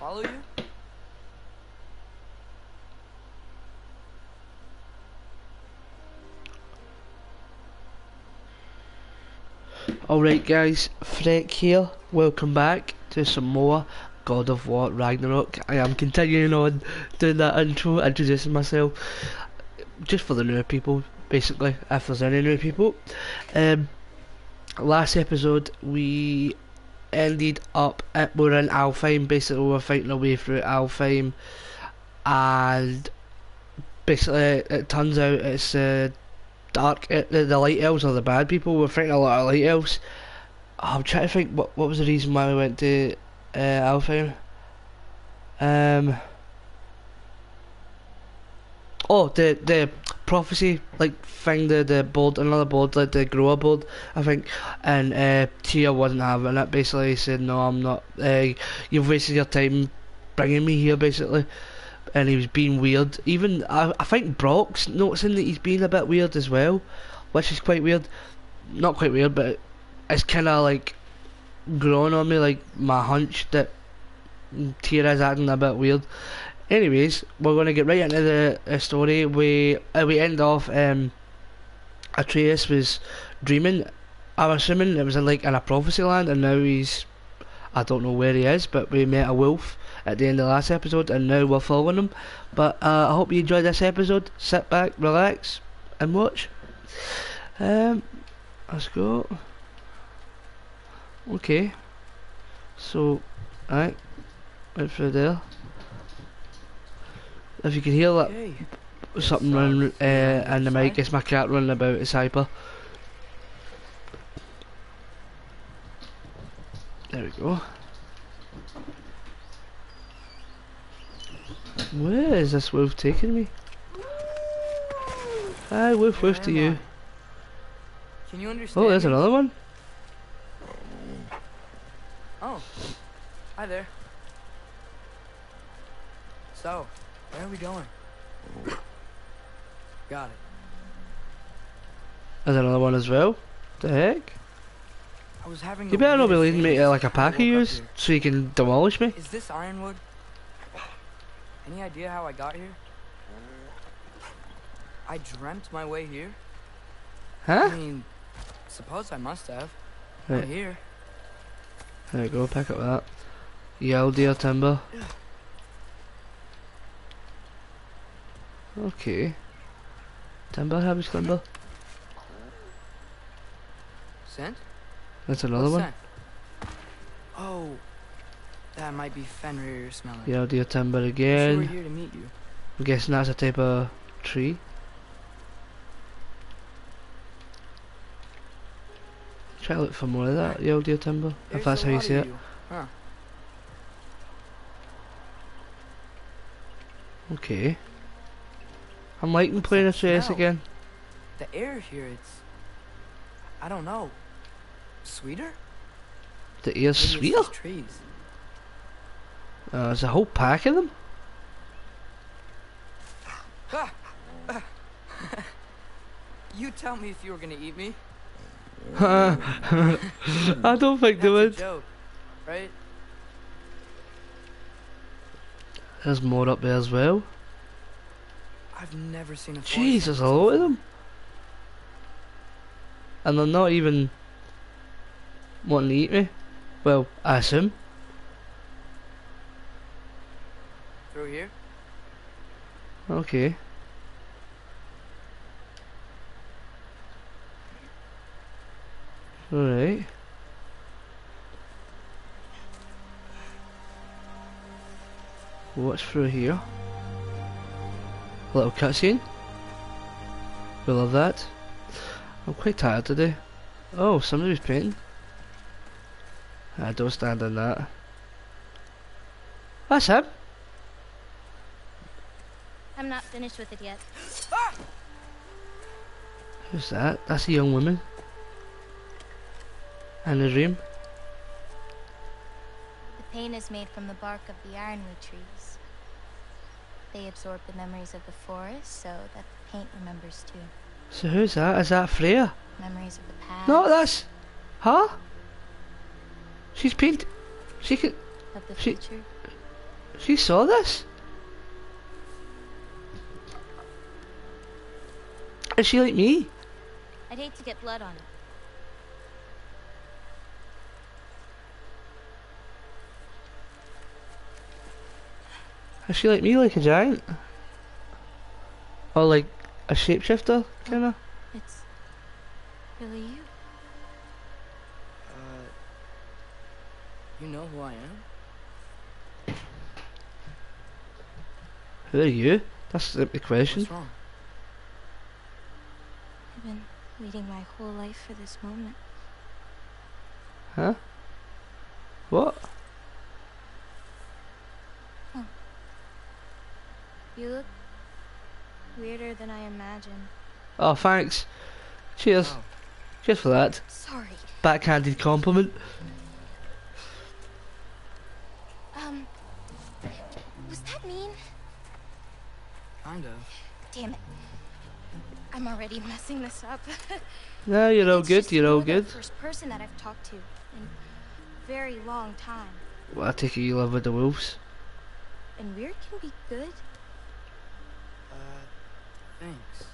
follow you? Alright guys, Freccc here, welcome back to some more God of War Ragnarok. I am continuing on doing that intro, introducing myself, just for the new people, basically, if there's any new people. Um, last episode we ended up at, we're in Alfheim, basically we're fighting our way through Alfheim, and basically it turns out it's uh, dark. Uh, the, the light elves are the bad people. We're fighting a lot of light elves. I'm trying to think what what was the reason why we went to uh, Alfheim. Um. Oh, the the prophecy like thing, the the board, another board, like the Groa board, I think, and uh, Tyr wasn't having it. Basically, he said, "No, I'm not. Uh, you've wasted your time bringing me here." Basically, and he was being weird. Even I, I think Brok's noticing that he's being a bit weird as well, which is quite weird. Not quite weird, but it's kind of like growing on me, like my hunch that Tyr is acting a bit weird. Anyways, we're gonna get right into the uh, story. We uh, we end off. Um, Atreus was dreaming. I'm assuming it was in, like in a prophecy land, and now he's. I don't know where he is, but we met a wolf at the end of the last episode, and now we're following him. But uh, I hope you enjoyed this episode. Sit back, relax, and watch. Um, let's go. Okay. So, alright, right through there. If you can hear that Okay. something running uh, in the mic, it's my cat running about. It's hyper. There we go. Where is this wolf taking me? Hi, wolf, wolf to you. Can you understand? Oh, there's me? another one. Oh, hi there. So, where are we going? Got it. There's another one as well. The heck? I was having. You better not be leading me to like a pack of woke up yous here. so you can demolish me. Is this ironwood? Any idea how I got here? I dreamt my way here. Huh? I mean, suppose I must have. Right. I'm here. There you go, pick up that. Yell deer timber. Okay. Timber, habits timber. Scent? That's another What's one. Scent? Oh, that might be Fenrir smelling. Yell deer timber So we're again. here to meet you. I'm guessing that's a type of tree. Try to look for more of that yell deer timber, if that's how you of it. you, Huh. Okay. I'm liking playing a smell? again. The air here, it's. I don't know. Sweeter? The air's Maybe it's sweet. trees. Uh, there's a whole pack of them. You tell me if you were gonna eat me. I don't think That's they would. joke, right? There's more up there as well. I've never seen a. forest Jeez, like there's a lot of them. And they're not even wanting to eat me. Well, I assume. Through here? Okay. Alright. What's through here? A little cutscene. We love that. I'm quite tired today. Oh, somebody's painting. I don't stand on that. That's him. I'm not finished with it yet. Who's that? That's a young woman. And a dream. The paint is made from the bark of the ironwood trees. They absorb the memories of the forest so that the paint remembers too. So who's that? Is that Freya? Memories of the past. No, that's her. She's paint. She can. Of the she- future. She saw this? Is she like me? I'd hate to get blood on it. Is she like me, like a giant? Or like a shapeshifter, kinda? It's really you. Uh, you know who I am? Who are you? That's the the question. What's wrong? I've been waiting my whole life for this moment. Huh? What? You look weirder than I imagined. Oh, thanks. Cheers. Oh, Cheers for that. Sorry. Backhanded compliment. Um, was that mean? kind of. Damn it. I'm already messing this up. No, you're all It's good, you're all you're good. The first person that I've talked to in a very long time. Well, I take it you live with the wolves. And weird can be good. Uh, thanks.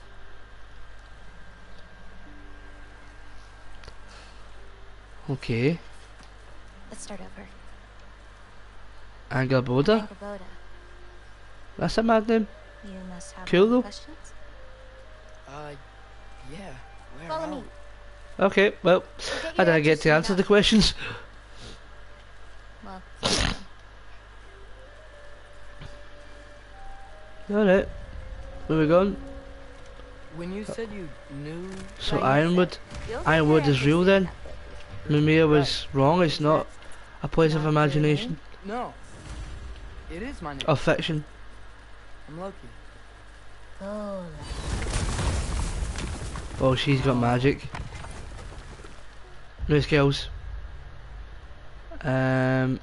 Okay. Let's start over. Angrboda? Boda? Angrboda, That's a mad name. you must have Cool, though. questions? Uh, yeah. Where Follow are me. we? Okay, well, We'll I your didn't get to soon answer the questions. Well, Alright. Where we going? When you said you knew, So Ironwood. Ironwood is real then? Mimir was wrong, it's not a place of imagination. no, it is my name. Fiction. I'm Loki. Lola. Oh, she's got magic. No skills. Um.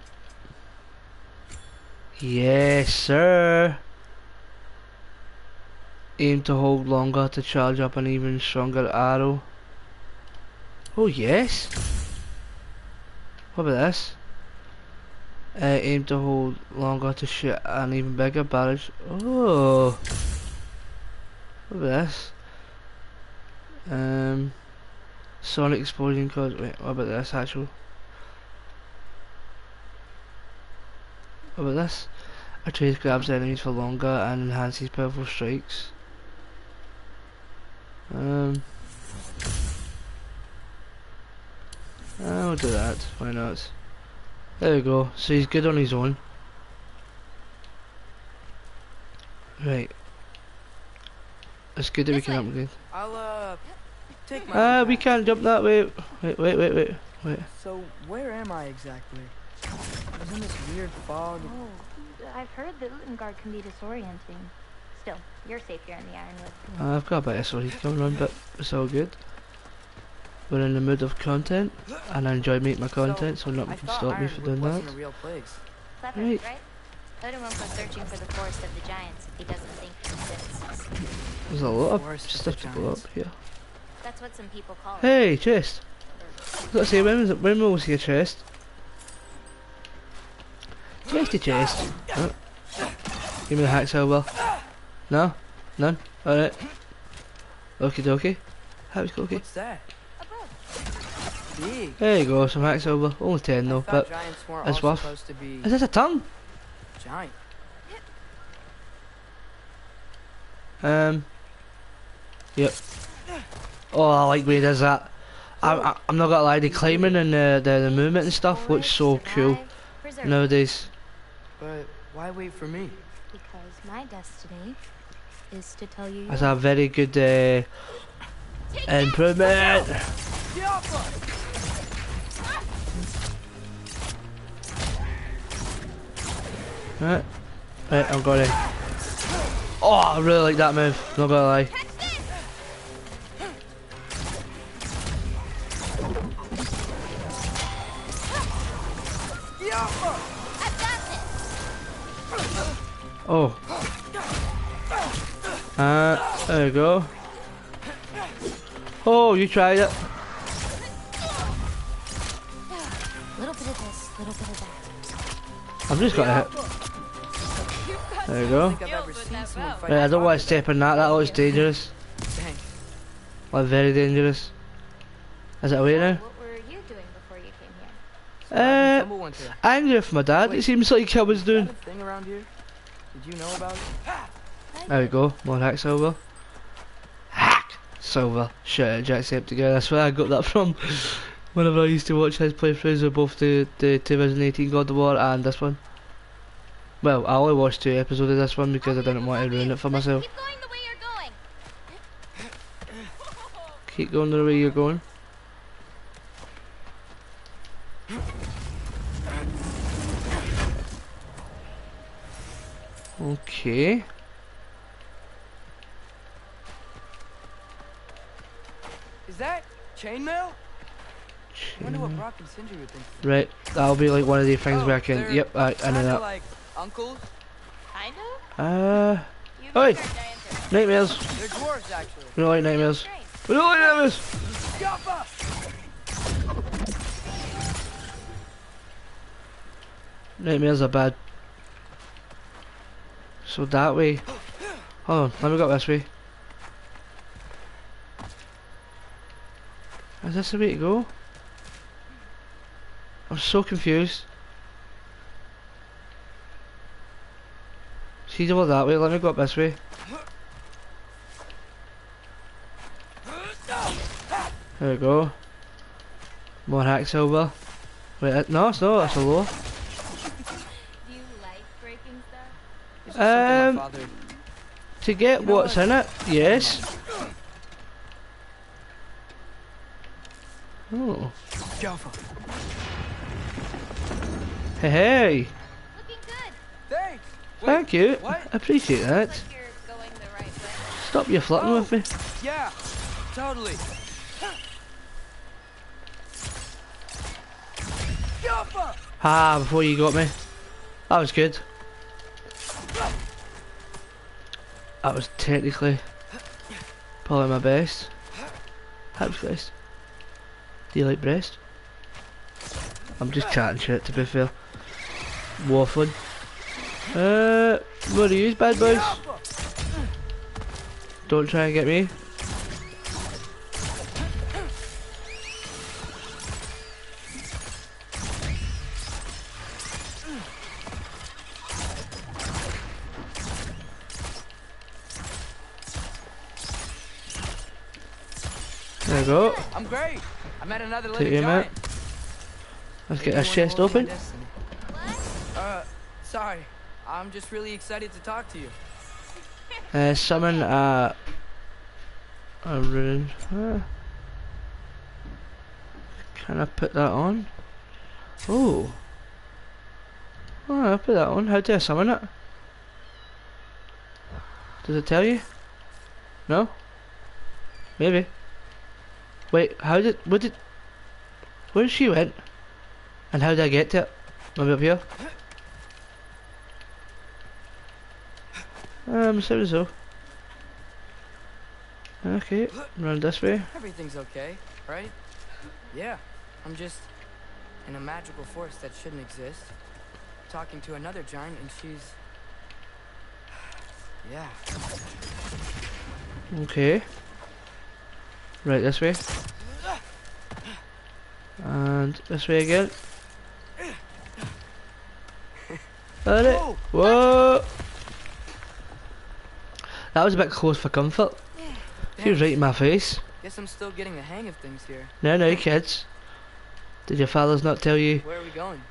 Yes, sir. Aim to hold longer to charge up an even stronger arrow. Oh, yes. What about this? Uh, aim to hold longer to shoot an even bigger barrage. Oh. What about this? Um, Sonic explosion cause. Wait, what about this actual? What about this? Atreus grabs enemies for longer and enhances powerful strikes. Um, I'll do that. Why not? There we go. So he's good on his own. Right. It's good that we can upgrade. I'll uh take my. Ah, own we can't jump that way. Wait, wait, wait, wait, wait. So where am I exactly? I was in this weird fog. Oh, I've heard that Utengard can be disorienting. Still, you're safe here in the Ironwood. Uh, I've got a bit of sorry going on, but it's all good. We're in the mood of content, and I enjoy making my content, so I nothing can thought stop me from doing that. Wasn't a real place. Clever, Right. right? Odin won't go searching for the forest of the giants if he doesn't think it exists. There's a lot of Forest of stuff to go up here. That's what some people call it. Hey, chest! Let's see, when, was when will we see a chest? Chesty chest. Oh. Give me the hack silver. No? None? Alright. Okie dokie. Happy cookie. What's that? Big. There you go, some hack silver. Only 10 I though, but. giants weren't it's all worth- supposed to be Is this a tongue? giant. Um. Yep. Oh, I like where he does that. I'm, I- I'm not gonna lie, the climbing and the, the, the movement and stuff looks so cool nowadays. But why wait for me? Because my destiny is to tell you. That's a very good uh, improvement. Right, right, I'm going in. Oh, I really like that move. Not gonna lie. Oh. Uh, there you go. Oh, you tried it. I've just got hit. There you go. Right, I don't want to step in that. That looks dangerous. Like very dangerous. Is it away now? Uh, angry with my dad. It seems like I was doing. thing around here? Did you know about it? There we go. More hack silver. Hack silver. Shit, Jacksepticeye. That's where I got that from. Whenever I used to watch his playthroughs of both the, the 2018 God of War and this one. Well, I only watched two episodes of this one because I didn't want to ruin it for myself. Keep going the way you're going. Keep going the way you're going. Okay. Is that chainmail? I wonder what Brok and Sindri would think. Right, that'll be like one of the things Oh, where I can. Yep, I, I know Kinda that. like uncles. Kind of? Uh, You Oi. guys are giants. nightmares. They're dwarves, actually. We don't like nightmares. Great. We don't like nightmares. Jaffa! Nightmares are bad. So that way. Hold on, let me go this way. Is this the way to go? I'm so confused. See over that way, let me go up this way. There we go. More hack silver. Wait, uh, no, it's not, that's a low. Like breaking stuff? It's just something Um. To get what's in it, yes. Oh, Jaffa. hey, hey, Looking good. Thanks. Wait, thank you. what? Appreciate that. Like you're going the right way. Stop you flirting Oh. with me. Yeah, totally. Ah, before you got me. That was good. That was technically probably my best. How's best? Do you like breast? I'm just chatting shit to be fair. Waffling. Uh, what are you, bad boys? Don't try and get me. There we go. I'm great. I met another Take him out. Let's Maybe get this chest open. Uh, sorry. I'm just really excited to talk to you. Uh, summon a a rune. Uh, can I put that on? Oh. Oh, I'll put that on. How do I summon it? Does it tell you? No? Maybe. Wait, how did, what did, where she went? And how did I get to it? Maybe up here? Um, so so. Okay, run this way. Everything's okay, right? Yeah. I'm just in a magical force that shouldn't exist. Talking to another giant and she's... Yeah. Okay. Right, this way. And this way again. Got it. Whoa! Whoa! That was a bit close for comfort. She was right in my face. Guess I'm still getting the hang of things here. No, no, kids. Did your fathers not tell you? Where are we going?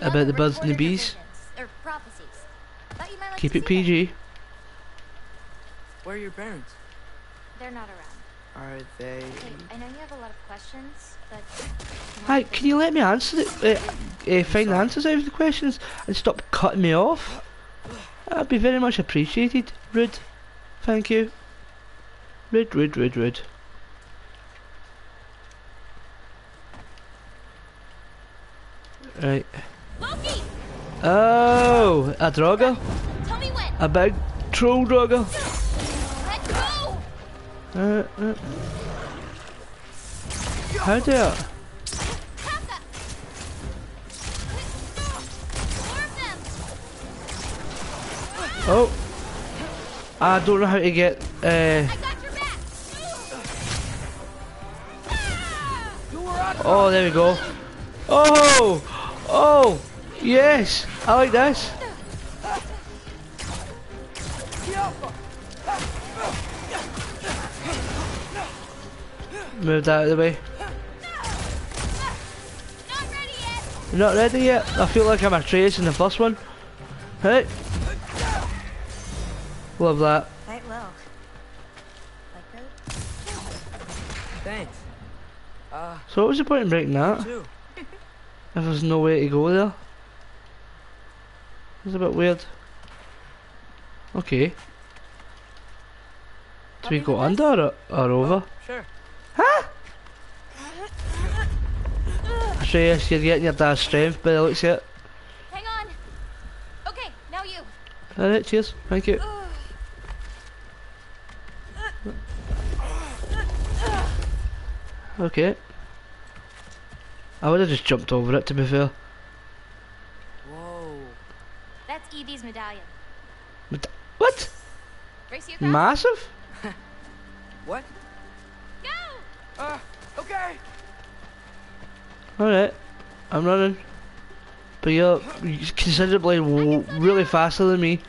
About the birds and the bees? visions, Or prophecies. Thought you might like Keep it see them. PG. Where are your parents? They're not around. Are they... Hey, I know you have a lot of questions, but... Hi, can you let me answer the, uh, uh, find the answers out of the questions and stop cutting me off? That'd be very much appreciated. Rude. Thank you. Rude, rude, rude, rude. Right. Loki! Oh, a drogger? Tell me when! A big troll drogger? More of them! Oh. I don't know how to get, uh, oh, there we go. Oh! Oh! Yes! I like this. Move that out of the way. Not ready yet. You're not ready yet? I feel like I'm a Atreus in the first one. Hey! Love that. Quite low. Like that? Thanks. Uh, So what was the point in breaking that? too. If there's no way to go there? It's a bit weird. Okay. Do we go under or, or over? Sure. Atreus, you're getting your dad's strength by the looks of it. Hang on. Okay, now you. Alright, cheers. Thank you. Okay. I would have just jumped over it to be fair. Whoa. That's Evie's medallion. What? Race you. Massive? What? Go! Uh, okay. Alright. I'm running. But you're considerably really faster than me.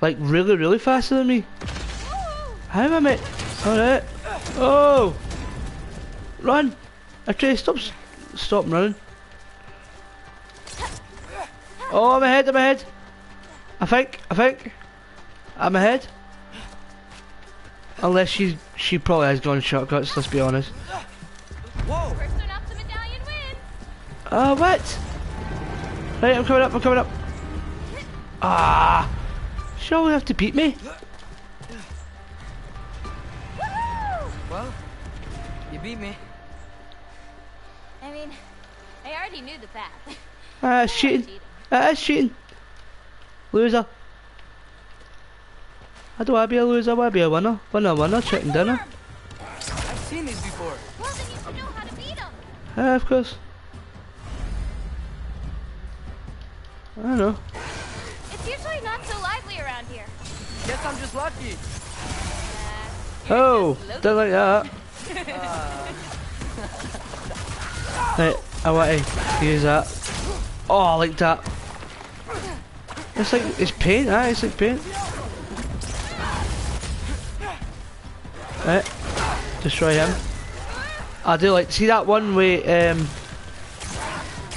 Like really, really faster than me. How am I? Alright. Oh! Run! Okay, stop, stop running. Oh, I'm ahead, I'm ahead. I think, I think. I'm ahead. Unless she, she probably has gone shortcuts, let's be honest. Whoa. First one up the medallion wins. Uh, what? Right, I'm coming up, I'm coming up. Ah! She'll have to beat me. Well, you beat me. I mean, I already knew the path. Ah, it's cheating. That is cheating. Loser. I don't want be a loser, I want to be a winner. Winner, winner, chicken dinner. I've seen these before. Well, then you should know how to beat them. Ah, of course. I don't know. It's usually not so lively around here. Guess I'm just lucky. Uh, Oh, just don't like that. Right, I want to use that. Oh, I like that. It's like, it's paint, ah, it's like paint. Right, destroy him. I do like, see that one where, um,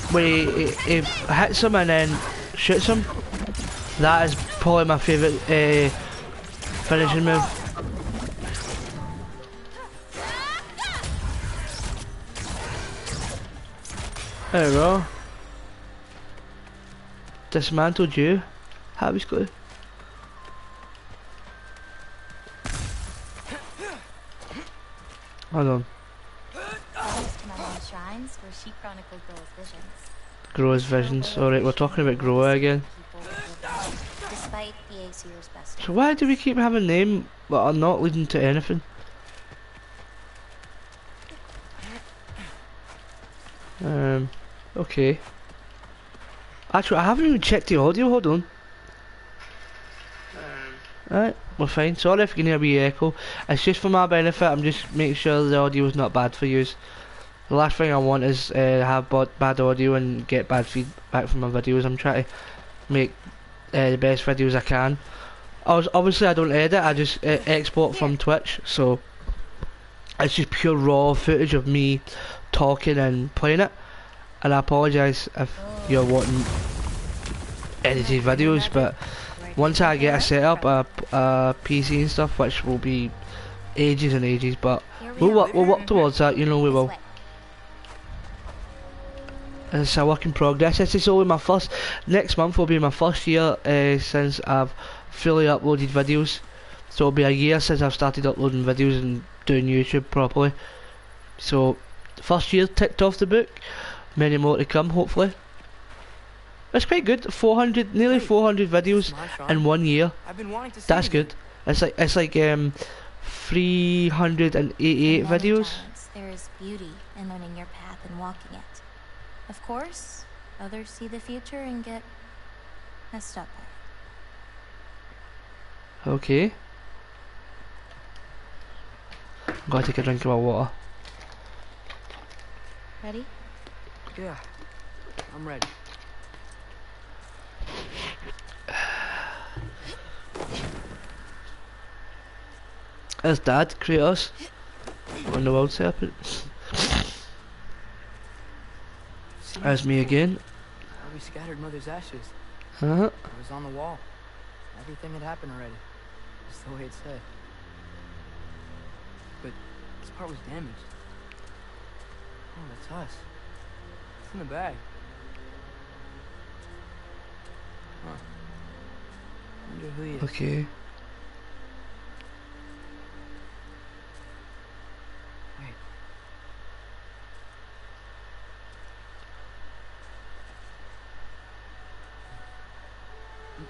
where he, he, he hits him and then shoots him? That is probably my favourite uh, finishing move. There we go. Dismantled you. That was good. She chronicled girls' visions. Alright, we're talking about Groa again. People who lived Despite the Aesir's best. So why do we keep having name that are not leading to anything? Um, okay. Actually, I haven't even checked the audio, hold on. Alright, we're fine. Sorry if you can hear me echo. It's just for my benefit, I'm just making sure the audio is not bad for you. The last thing I want is uh, have bad, audio and get bad feedback from my videos. I'm trying to make uh, the best videos I can. I was, obviously I don't edit, I just uh, export from Twitch, so it's just pure raw footage of me talking and playing it. And I apologise if you're wanting edited videos, but once I get a setup, a, a PC and stuff, which will be ages and ages, but we we'll work, we'll work towards that, you know we will. It's a work in progress. This is only my first. Next month will be my first year uh, since I've fully uploaded videos. So it'll be a year since I've started uploading videos and doing YouTube properly. So first year ticked off the book. Many more to come, hopefully. It's quite good. 400, nearly Hey, 400 videos in one year. I've been wanting to see That's good. It's like it's like um 388 videos. times, There is beauty in learning your path and walking it. Of course, others see the future and get messed up by it. Okay. I'm gonna take a drink of my water. Ready? Yeah, I'm ready. As Dad, Kratos. On the world serpent. As me again. How we scattered Mother's ashes. Uh-huh. It was on the wall. Everything had happened already. Just the way it said. But this part was damaged. Oh, that's us. It's in the bag. Huh. Wonder who he is. Okay.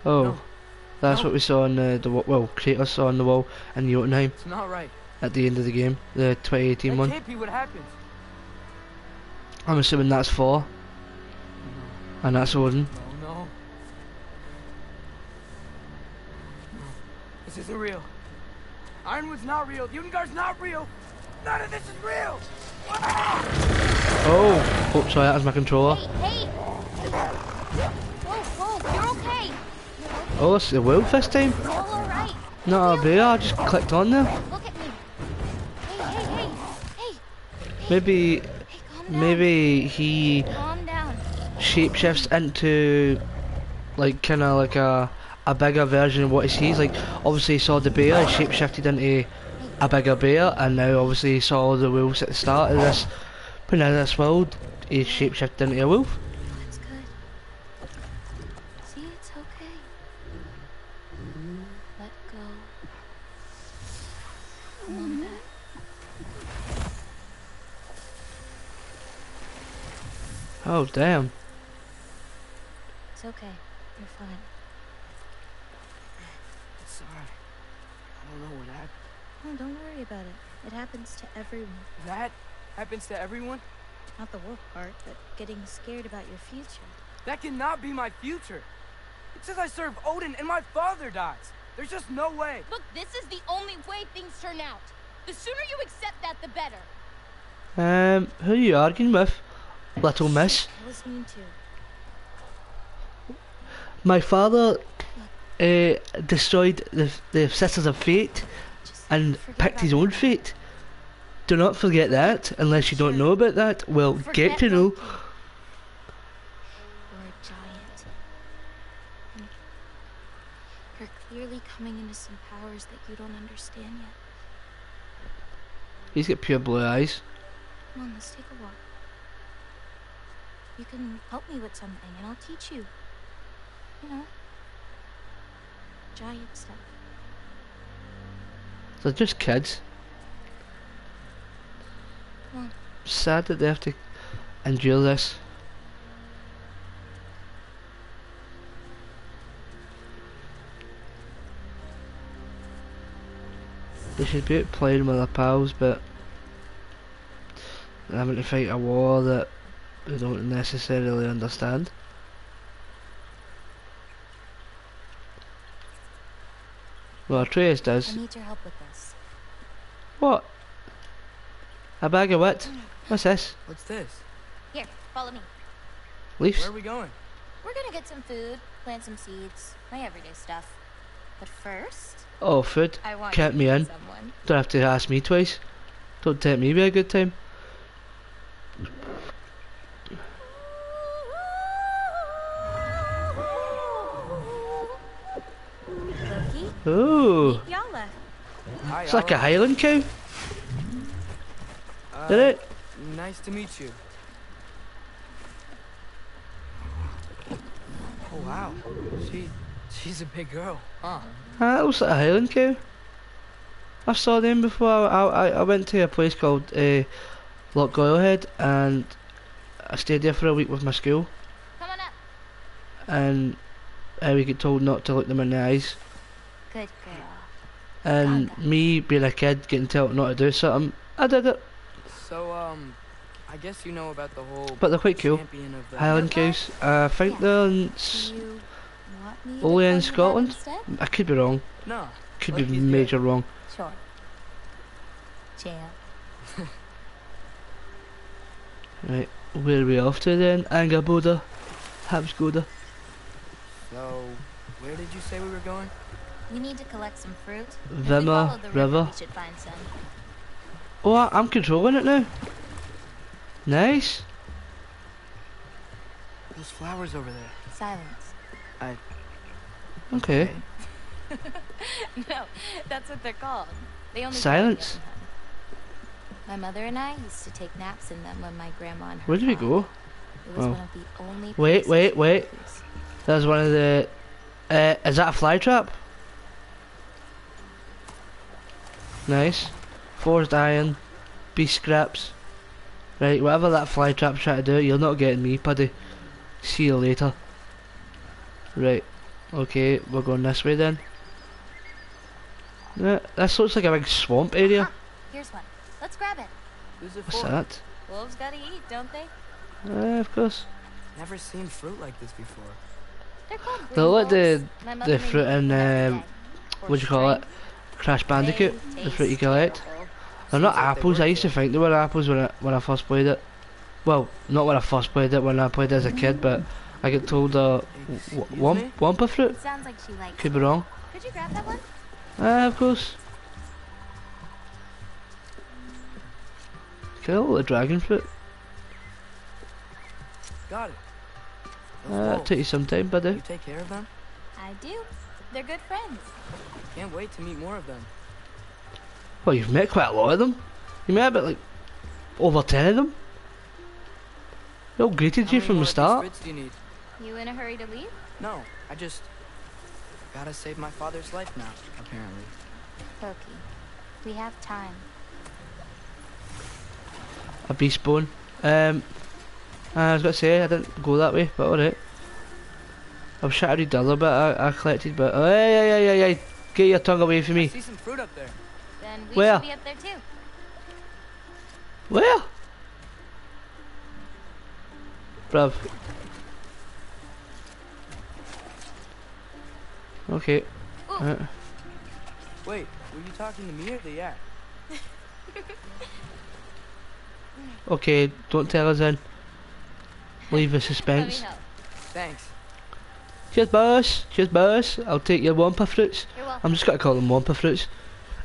Oh, No, that's No. what we saw on uh, the, the well, Kratos saw on the wall in Jotunheim it's not right. at the end of the game, the 2018 That one. can't be what happened. I'm assuming that's Thor, and that's Odin. No, no. No. This isn't real. Ironwood's not real. Ungar's not real. None of this is real. Oh, oh, sorry, that was my controller. Hey, hey! Whoa, whoa, you're okay. Oh, it's the wolf this time. You're all alright. Not a bear, I just clicked on there. Look at me. Hey, hey, hey, hey, Maybe, hey, maybe he Calm down. shapeshifts into like kind of like a a bigger version of what he sees. Like obviously he saw the bear, he shapeshifted into a bigger bear, and now obviously he saw the wolves at the start of this, but now this world, he shapeshifted into a wolf. Oh damn! It's okay. You're fine. Sorry. I don't know what happened. Oh, don't worry about it. It happens to everyone. That happens to everyone. Not the wolf part, but getting scared about your future. That cannot be my future. It says I serve Odin and my father dies. There's just no way. Look, this is the only way things turn out. The sooner you accept that, the better. Um, who are you arguing with, little miss? I was mean to. My father uh, destroyed the the Sisters of Fate Just and picked his own fate. Do not forget that, unless you don't know about that. Well, get to know. You're a giant. And you're clearly coming into some powers that you don't understand yet. He's got pure blue eyes. Come on, let's take a walk. You can help me with something, and I'll teach you. You know, giant stuff. They're just kids. Sad that they have to endure this. They should be out playing with their pals, but they're having to fight a war that they don't necessarily understand. Well, Atreus I does. need your help with this. What? A bag of what? What's this? What's this? Here, follow me. Leaves? Where are we going? We're gonna get some food, plant some seeds, my everyday stuff. But first, Oh, food. I want Count you me in. meet someone. Don't have to ask me twice. Don't tempt me be a good time. Ooh, meet it's like a Highland cow, did it? Nice to meet you. Oh wow, she she's a big girl, huh? Ah, that looks like a Highland cow. I saw them before. I I, I went to a place called uh, Lochgoilhead and I stayed there for a week with my school Come on up. and uh, we get told not to look them in the eyes. Good girl. And me being a kid getting told not to do something, I did it. So um, I guess you know about the whole But they're quite cool. the Highland cows. Uh, I think Yeah. they're in Do S- you want me to only in Scotland. I could be wrong. No. Could be he's good. major wrong. Sure. Jam. Right, where are we off to then? Angrboda, Habsgoda. So, where did you say we were going? We need to collect some fruit. If we Vimur follow the River. we should find some. Oh, I'm controlling it now. Nice. Those flowers over there. Silence. I. Okay. no, that's what they're called. They only Silence. grow in the autumn. My mother and I used to take naps in them when my grandma and her Where did we go? It was Oh. one of the only Wait, wait, wait. could use. That's one of the. Uh, is that a fly trap? Nice. Forged iron, beast scraps. Right, whatever that fly trap's trying to do, you're not getting me, buddy. See you later. Right. Okay, we're going this way then. Yeah, this looks like a big swamp area. Ah, here's one. Let's grab it. Who's it What's for? that? Wolves gotta eat, don't they? Uh, of course. Never seen fruit like this before. They're called They're like the- wolves. My mother the fruit me in, eat um. What do you call it? Crash Bandicoot. They The fruit you taste collect. Terrible. They're not Seems they apples. I used to think they were apples when I when I first played it. Well, not when I first played it. When I played it as a kid, but I get told uh, Excuse w- wamp, wumpa fruit. Sounds like she likes Could be wrong. Could you grab that one? Uh, of course. Kill the dragon fruit? Got it. Those Uh, wolves, took you some time, buddy. you take care of them? I do. They're good friends. Can't wait to meet more of them. Well, you've met quite a lot of them. You met about like over ten of them. They all greeted How you from the start. do you need? You in a hurry to leave? No, I just gotta save my father's life now, apparently. Loki, we have time. A beast bone. Um, I was gonna say I didn't go that way, but alright. I've shattered the other bit I, I collected, but oh, hey, hey, hey, hey, hey, get your tongue away from I me. see some fruit up there. Then we Where? should be up there too. Where? Bruv. Okay. Uh, Wait, were you talking to me or the yak? okay, don't tell us then. Leave the suspense. Thanks. Cheers, boss. Cheers, boss. I'll take your Wumpa fruits. You're. I'm just gonna call them Wumpa fruits.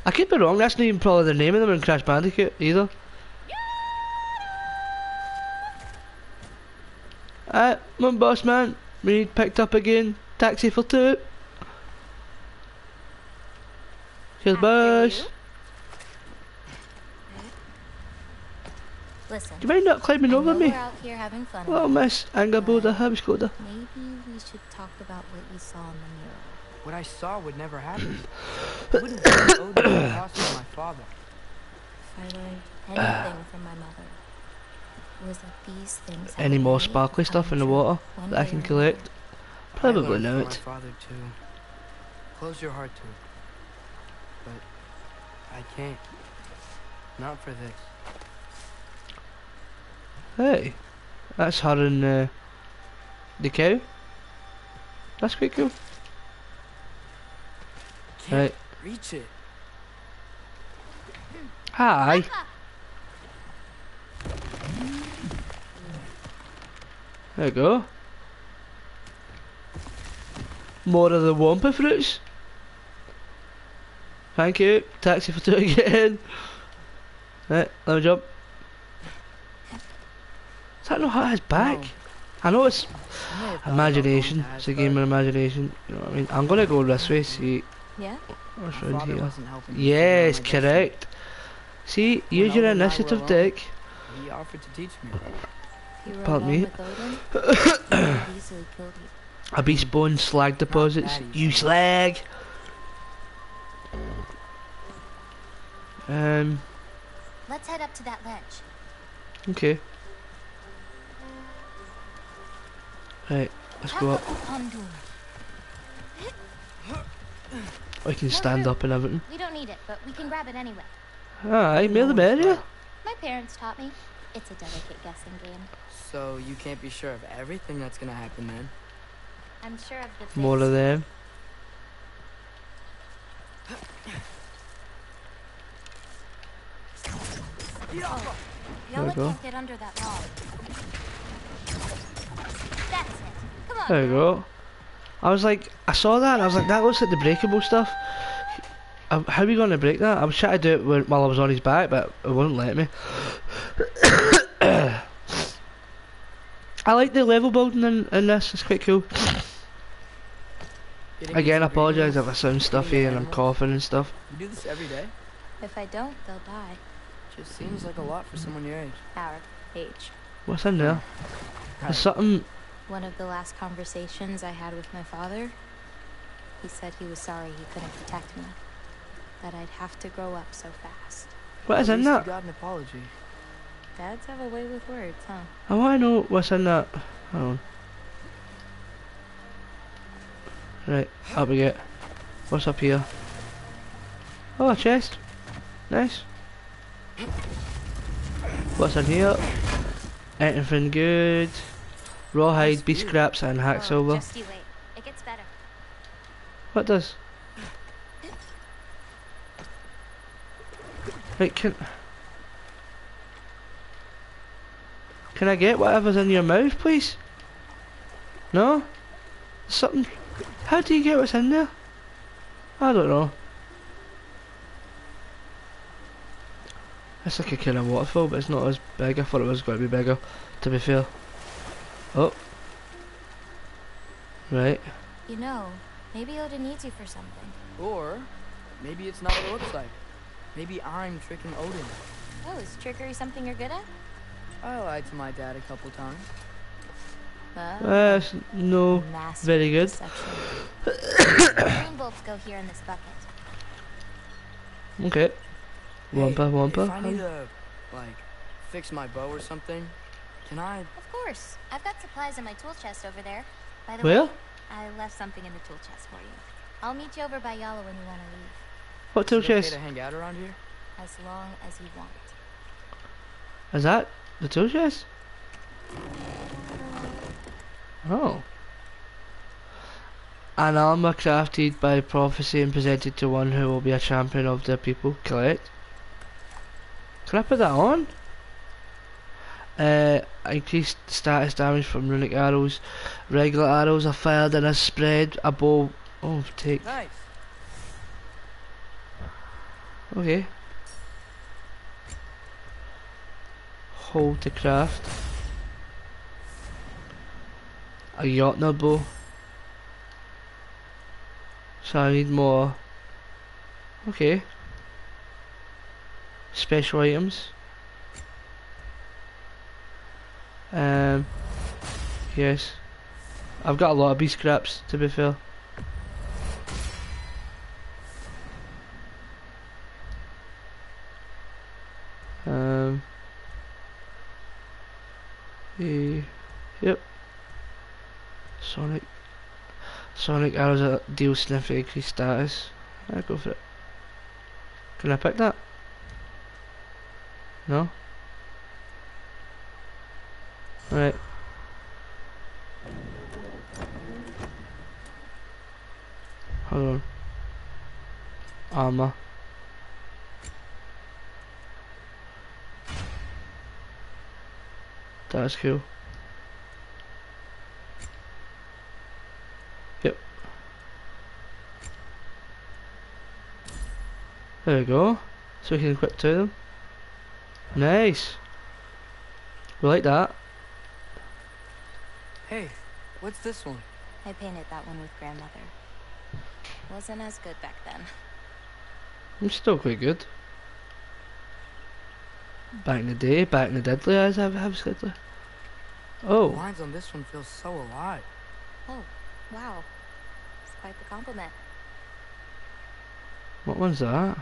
I could be wrong. That's not even probably the name of them in Crash Bandicoot either. Uh, my boss man. We need picked up again. Taxi for two. Cheers, boss. Listen. Do you mind not climbing over me? We're out here having fun. Oh, miss. Angrboda, Habscoda. Maybe we should talk about what you saw in the mural. What I saw would never happen. I wouldn't have owed the cost of my father. If I learned anything from my mother, was that these things. Any more sparkly stuff in the water that I can collect? another. I Probably learned from not. My father too. Close your heart to it. But I can't. Not for this. Hey, that's her and uh, the cow. That's quite cool. Right. reach it. Hi. There you go. More of the Wumpa fruits. Thank you. Taxi for two again. Right, let me jump. Is that not how his back? No. I know it's I may have thought about imagination. It's a game of imagination. You know what I mean? I'm gonna go this way. See Yeah? what's my around here. wasn't helping me figure out Yes, my correct. See, use your Odin and I were initiative, alone, Dick. He offered to teach me. If you were Pardon me? with Odin, he could have easily killed you. A beast bone slag deposits. You slag. Um. Let's head up to that ledge. Okay. Right. Let's go up. Pandun. I can stand up and everything. We don't need it, but we can grab it anyway. Ah, Aye, more the better. My parents taught me. It's a delicate guessing game. So you can't be sure of everything that's gonna happen then. I'm sure of the More of them. Oh, There we Yola go. can't get under that log. That's it. Come on. There we go. I was like, I saw that and I was like, that looks like the breakable stuff. Uh, How are we going to break that? I was trying to do it when- while I was on his back, but it wouldn't let me. I like the level building in, in this, it's quite cool. Again, I apologise if I sound stuffy and I'm coughing and stuff. You do this every day? If I don't, they'll die. Just seems like a lot for someone your age. Our age. What's in there? There's something, One of the last conversations I had with my father, he said he was sorry he couldn't protect me. That I'd have to grow up so fast. what is At in least that? You got an apology. Dads have a way with words, huh? I want to know what's in that. Hold on. Right, up we get. What's up here? Oh, a chest. Nice. What's in here? Anything good? Rawhide, Nice beast scraps, and hack Oh, silver. Just you wait. It gets better. What does? Right, can... Can I get whatever's in your mouth, please? No? Something... How do you get what's in there? I don't know. It's like a kind of waterfall, but it's not as big. I thought it was going to be bigger, to be fair. Oh. Right. You know, maybe Oda needs you for something. Or maybe it's not what it looks like. Maybe I'm tricking Odin. Oh, is trickery something you're good at? I lied to my dad a couple times. Well, Uh, no. very good. Green bolts go here in this bucket. Okay. Wumpa, Hey, wumpa. If I need to, like, fix my bow or something, can I? Of course. I've got supplies in my tool chest over there. By the Where? way, I left something in the tool chest for you. I'll meet you over by Yala when you want to leave. What tool is it okay chest? to hang out around here? As long as you want. Is that the tool chest? Oh. An armor crafted by prophecy and presented to one who will be a champion of the people. Collect. Can I put that on? Uh, increased status damage from runic arrows. Regular arrows are fired in a spread. A bow. Oh, take. Nice. Okay. Hold to craft. A Jotner bow. So I need more. Okay. Special items. Um. Yes. I've got a lot of beast scraps to be fair. Um. eh, yep. Sonic. Sonic arrows that deal sniffy increased status. I go for it. Can I pick that? No. Alright. Hold on. Armor. That's cool. Yep. There we go. So we can equip two of them. Nice. We like that. Hey, what's this one? I painted that one with grandmother. Wasn't as good back then. I'm still quite good. Back in the day, back in the deadly eyes, I have slightly. Oh. The Oh, lines on this one feel so alive. Oh, wow. It's quite the compliment. what one's that?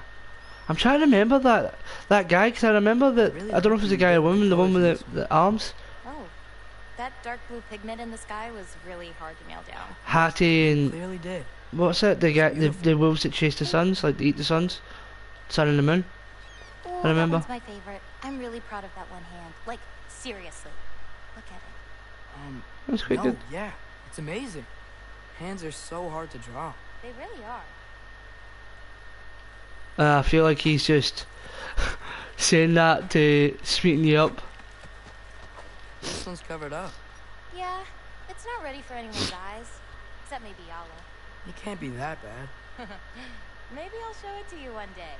I'm trying to remember that that guy because I remember that Really I don't know if it's a guy or a woman, the one with the, the arms, that dark blue pigment in the sky was really hard to nail down. Hattie and Clearly did. what's it? The guy, the, the wolves that chase the suns, like they eat the suns, sun and the moon. Oh, I remember. That one's my favorite. I'm really proud of that one hand. Like, seriously. Look at it. Um, That's quite no, good. yeah, it's amazing. Hands are so hard to draw. They really are. Uh, I feel like he's just saying that to sweeten you up. This one's covered up. Yeah, it's not ready for anyone's eyes. Except maybe Yala. It can't be that bad. Maybe I'll show it to you one day.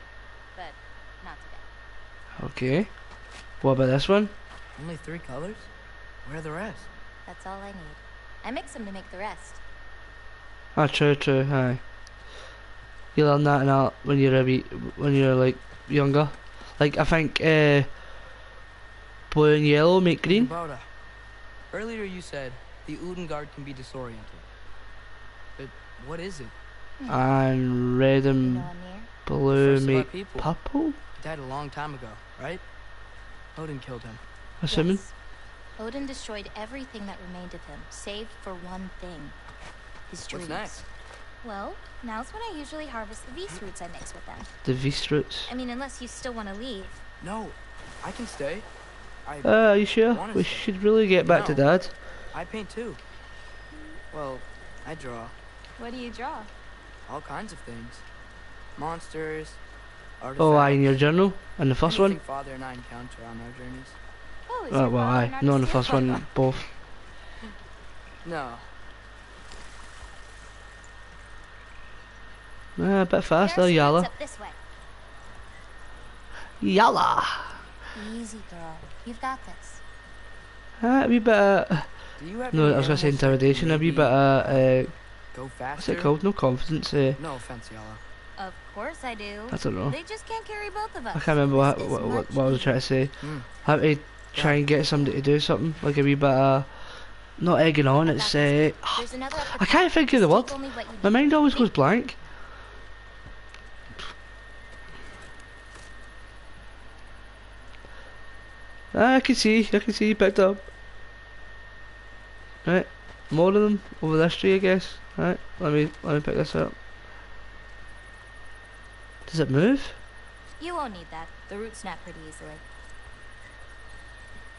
But not today. Okay. What about this one? Only three colors? Where are the rest? That's all I need. I mix them to make the rest. Ah, true, true. Aye. You learn that in art when you're a wee, when you're like younger. Like I think uh, blue and yellow make green. Bauda, earlier you said the Udengard can be disoriented. But what is it? And red and know I'm near? blue First make people. purple. He died a long time ago, right? Odin killed him. Assuming. Yes. Odin destroyed everything that remained of him, save for one thing. His dreams. What's next? Well, now's when I usually harvest the V's roots I mix with them. The Vist roots. I mean, unless you still want to leave. No, I can stay. I Uh, are you sure? We should really get back to Dad. I paint too. Well, I draw What do you draw? all kinds of things. Monsters, artifacts. Oh, I in your journal, and the first one. Father and I encounter on our journeys. Oh, Oh, well, I aye, an not in the first too? one, both. No, Uh, a bit There fast are there, some Yala. roots up this way. Yala! Easy, girl. You've got this. Uh, a wee bit of, do you have no, I was gonna say animals that intimidation, a wee bit of, uh, Go faster. what's it called? No confidence, uh, No offense, Yala. Of course I do. I don't know. They just can't carry both of us. I can't remember what, what, what, what I was trying to say. Hmm. How to try and get somebody to do something, like a wee bit of, not egging on, it's, got uh, There's another up the I can't think of the Just word. take only what you My mind always goes blank. I can see, I can see you picked up. Right, more of them over this tree, I guess. Right, let me let me pick this up. Does it move? You won't need that. The roots snap pretty easily.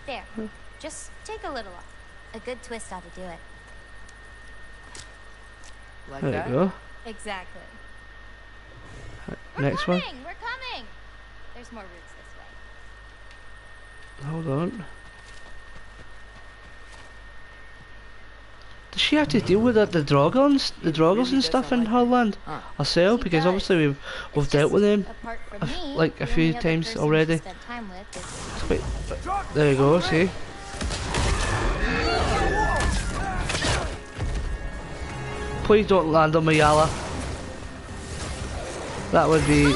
There. Hmm. Just take a little off. A good twist ought to do it. Like There that. you go. Exactly. Next we're one. coming, We're coming. There's more roots this way. Hold on. Does she have to deal with the, the dragons, the dragons and stuff in doesn't her like land Huh. herself? Because obviously we've we've dealt with them. A me, like a few times already. time Wait, there you go. See. Please don't land on Mayala. That would be.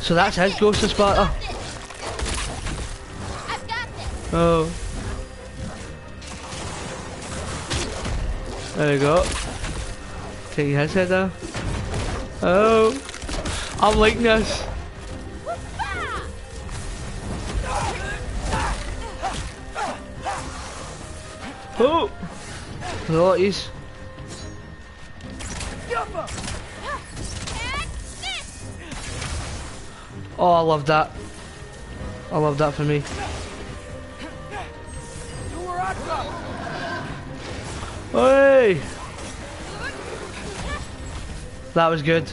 So that's his ghost of Sparta. Oh. There you go. Take his head down. Oh. I'm liking this. Oh. Lot these. Oh, I love that. I love that for me. Hey! That was good.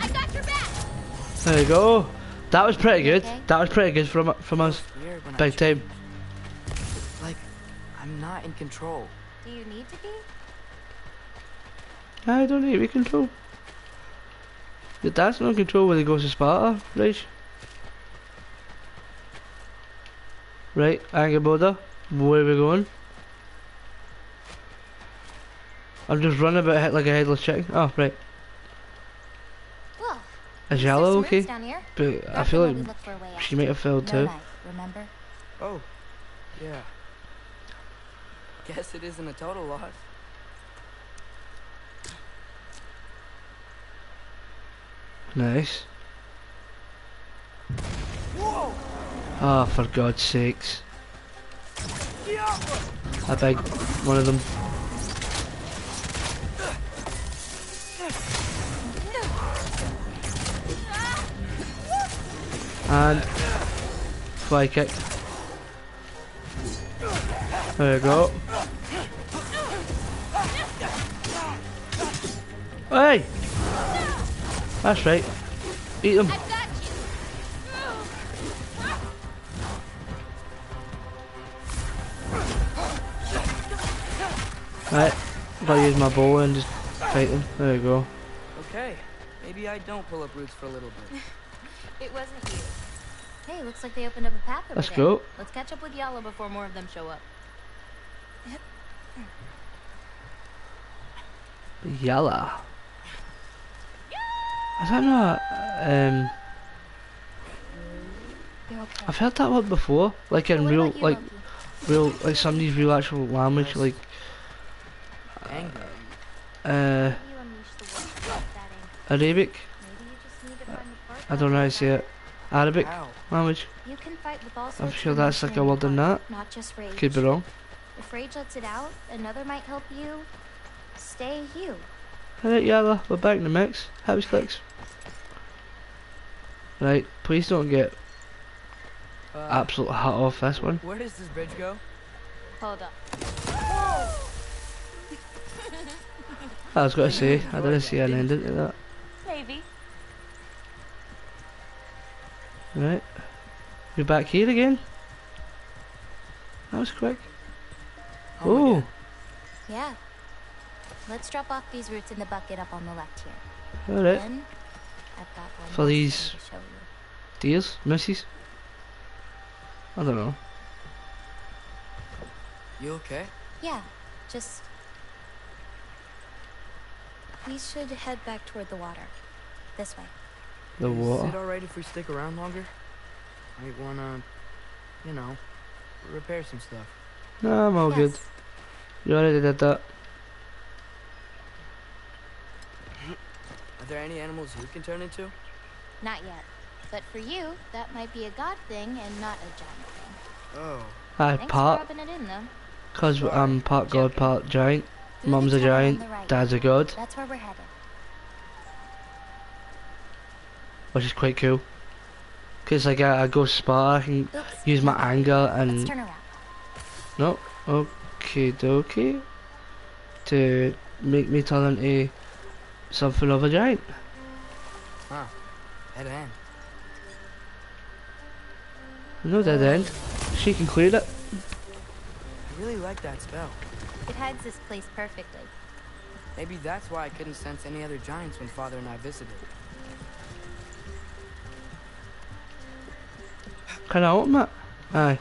I got your back. There you go. That was pretty good. That was pretty good from from us. Weird when I Big time. It's like I'm not in control. Do you need to be? I don't need to be control. Your dad's not in control when he goes to Sparta, right? Right, Angrboda, where are we going? I'm just running about he- like a headless chicken. Oh, right. Well, Is there's Yellow okay? roots down. But I feel like we looked for a way she might have failed No too. night, remember? Oh, yeah. Guess it isn't a total loss. Nice. Ah, oh, for God's sakes. I beg one of them. And fly kick. There you go. Hey! That's right. Eat them. I've got. Right. Gotta use my bow and just fight them. There we go. Okay, maybe I don't pull up roots for a little bit. It wasn't you. Hey, looks like they opened up a path over Let's there. go. Let's catch up with Yala before more of them show up. Yalla. Is that not, um, I've heard that word before, like in What real, about you, like, Loki? real, like somebody's real actual language, like, Anger. uh, You unleash the wolf with that anger. Arabic? Maybe you just need to find the part I don't know how to say it. Arabic language? You can fight with all I'm sure that's like a word in that. Not just rage. Could be wrong. If rage lets it out, another might help you stay you. Alright, Yalla, we're back in the mix. House clicks. Right, please don't get Uh, absolute hot off this one. Where does this bridge go? Hold up. I was gonna say, I didn't see an ending to that. Maybe. Right. You're back here again? That was quick. Oh, Oh, Yeah. Let's drop off these roots in the bucket up on the left here. alright. Then, I've got one For these- thing to show you. Deers? Misses? I don't know. You okay? Yeah, just. We should head back toward the water. This way. The water. Is it alright if we stick around longer? Might wanna, you know, repair some stuff. No, I'm all good. Yes. You already did that. Are there any animals you can turn into? Not yet. But for you, that might be a god thing and not a giant thing. Oh. I Thanks part, for rubbing it in, though. cause Sorry. Um, I'm part god, part giant. Through the Mum's a giant, right. dad's a god, That's where we're headed. which is quite cool. Cause like I, I go spar, I can Oops. use my anger and turn around. no, okay dokie, to make me turn into something of a giant. Ah, Dead end. No dead end. She can clear it. I really like that spell. It hides this place perfectly. Maybe that's why I couldn't sense any other giants when Father and I visited. Can I open it? Aye.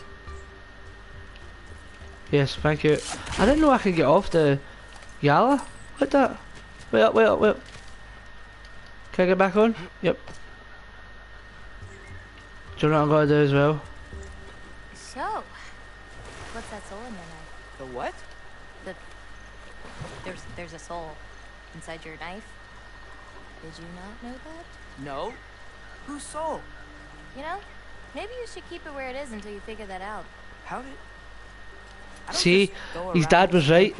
Yes, thank you. I didn't know I could get off the Yala like that. Wait up, wait up, wait up. Can I get back on? Yep. Do you know what I'm gonna do as well? So, what's that soul in your knife? The what? The there's there's a soul inside your knife. Did you not know that? No. Whose soul? You know, maybe you should keep it where it is until you figure that out. How did? See, his dad was right.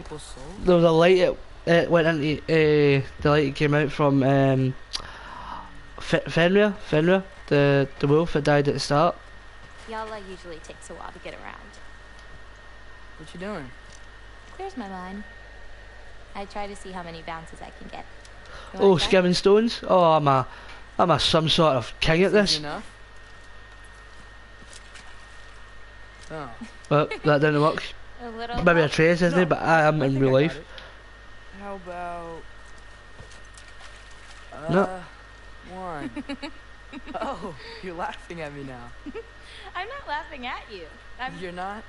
There was a light it, it went into uh, the light that came out from um, Fe- Fenrir, Fenrir, the the wolf that died at the start. Yala usually takes a while to get around. What you doing? Clears my mind. I try to see how many bounces I can get. You Oh, wanna try? skimming stones. Oh, I'm a, I'm a some sort of king at Easy this. enough. Oh. Well, that didn't work. A. Maybe a trace, isn't No, it? But I am I in think real I got life. It. How about? No. Uh, One. oh, you're laughing at me now. I'm not laughing at you. I'm You're not.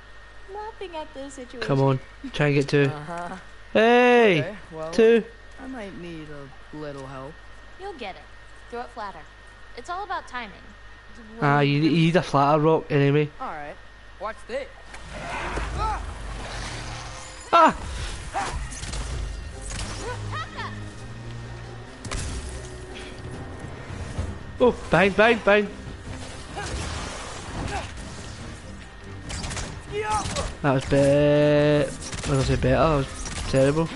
laughing at the situation. Come on, try and get two. Uh huh. Hey, Okay. Well, two. I might need a little help. You'll get it. Throw it flatter. It's all about timing. Ah, you, you need a flatter rock anyway. All right. Watch this. Ah! Oh, bang, bang, behind. That was bit. When I say better, that was terrible.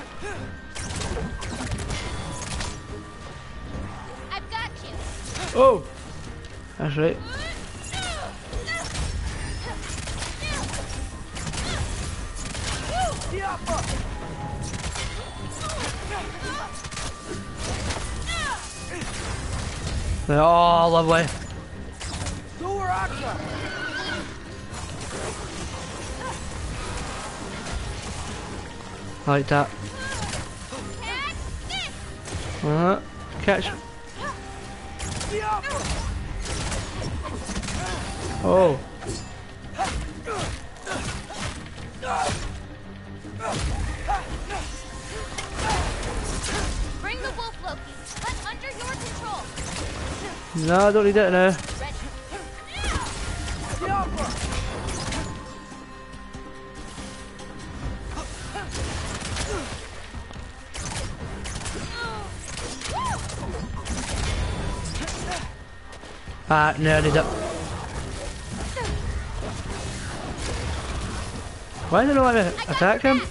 Oh! That's right. Yeah. Oh, lovely. Like that. Uh, catch. Oh. No, I don't need it now. Ah, no, I need it. Why did I want to attack him?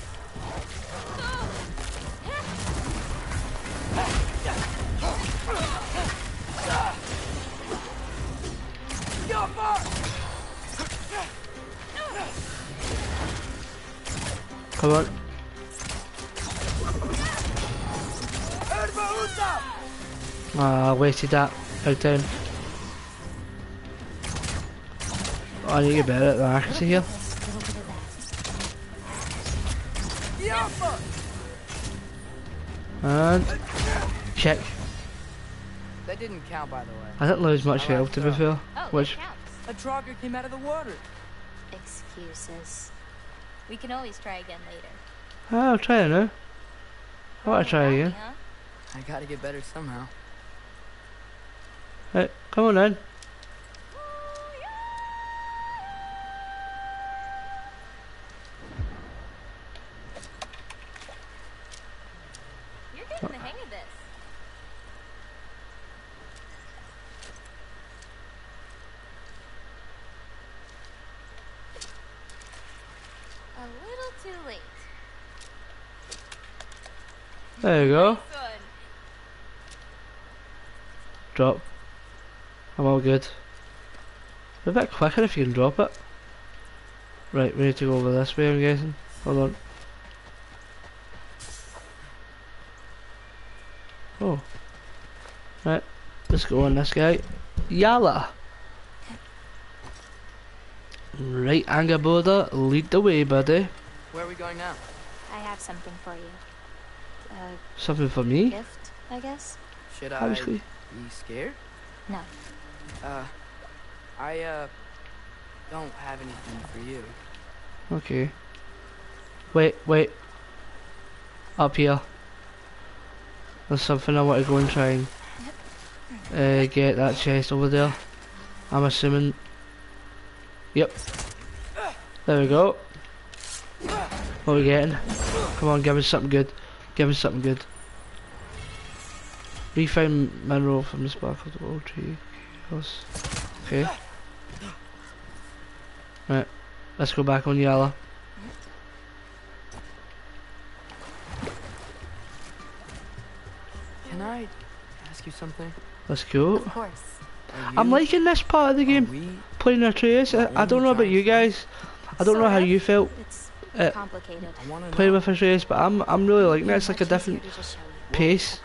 Wasted that. Big time. Oh, I need to get better at the accuracy here. And check. That didn't count, by the way. I didn't lose much health to be fair. Oh, Which it counts. A Trogger came out of the water. Excuses. We can always try again later. Ah, I'll try it now. I want to try again. I gotta get better somehow. Right, come on then. You're getting the hang of this. A little too late. There you go. Drop. I'm all good. A bit quicker if you can drop it. Right, we need to go over this way I'm guessing. Hold on. Oh. Right, let's go on this guy. Yalla! Right, Angrboda, lead the way, buddy. Where are we going now? I have something for you. A Something for me? gift, I guess? Should I Obviously. be scared? No. Uh, I, uh, don't have anything for you. Okay. Wait, wait. Up here. There's something I want to go and try and uh, get that chest over there. I'm assuming. Yep. There we go. What are we getting? Come on, give us something good. Give us something good. Refine mineral from the spark of the old tree. Yes. Okay. Right. Let's go back on Yala. Can I ask you something? Let's go. Of course. I'm liking this part of the game. we Playing Atreus. I, I don't know about you guys. I don't know how you felt It's Uh, complicated. I want to playing know. with Atreus, but I'm I'm really liking it. It's like a different easier to just show you. pace.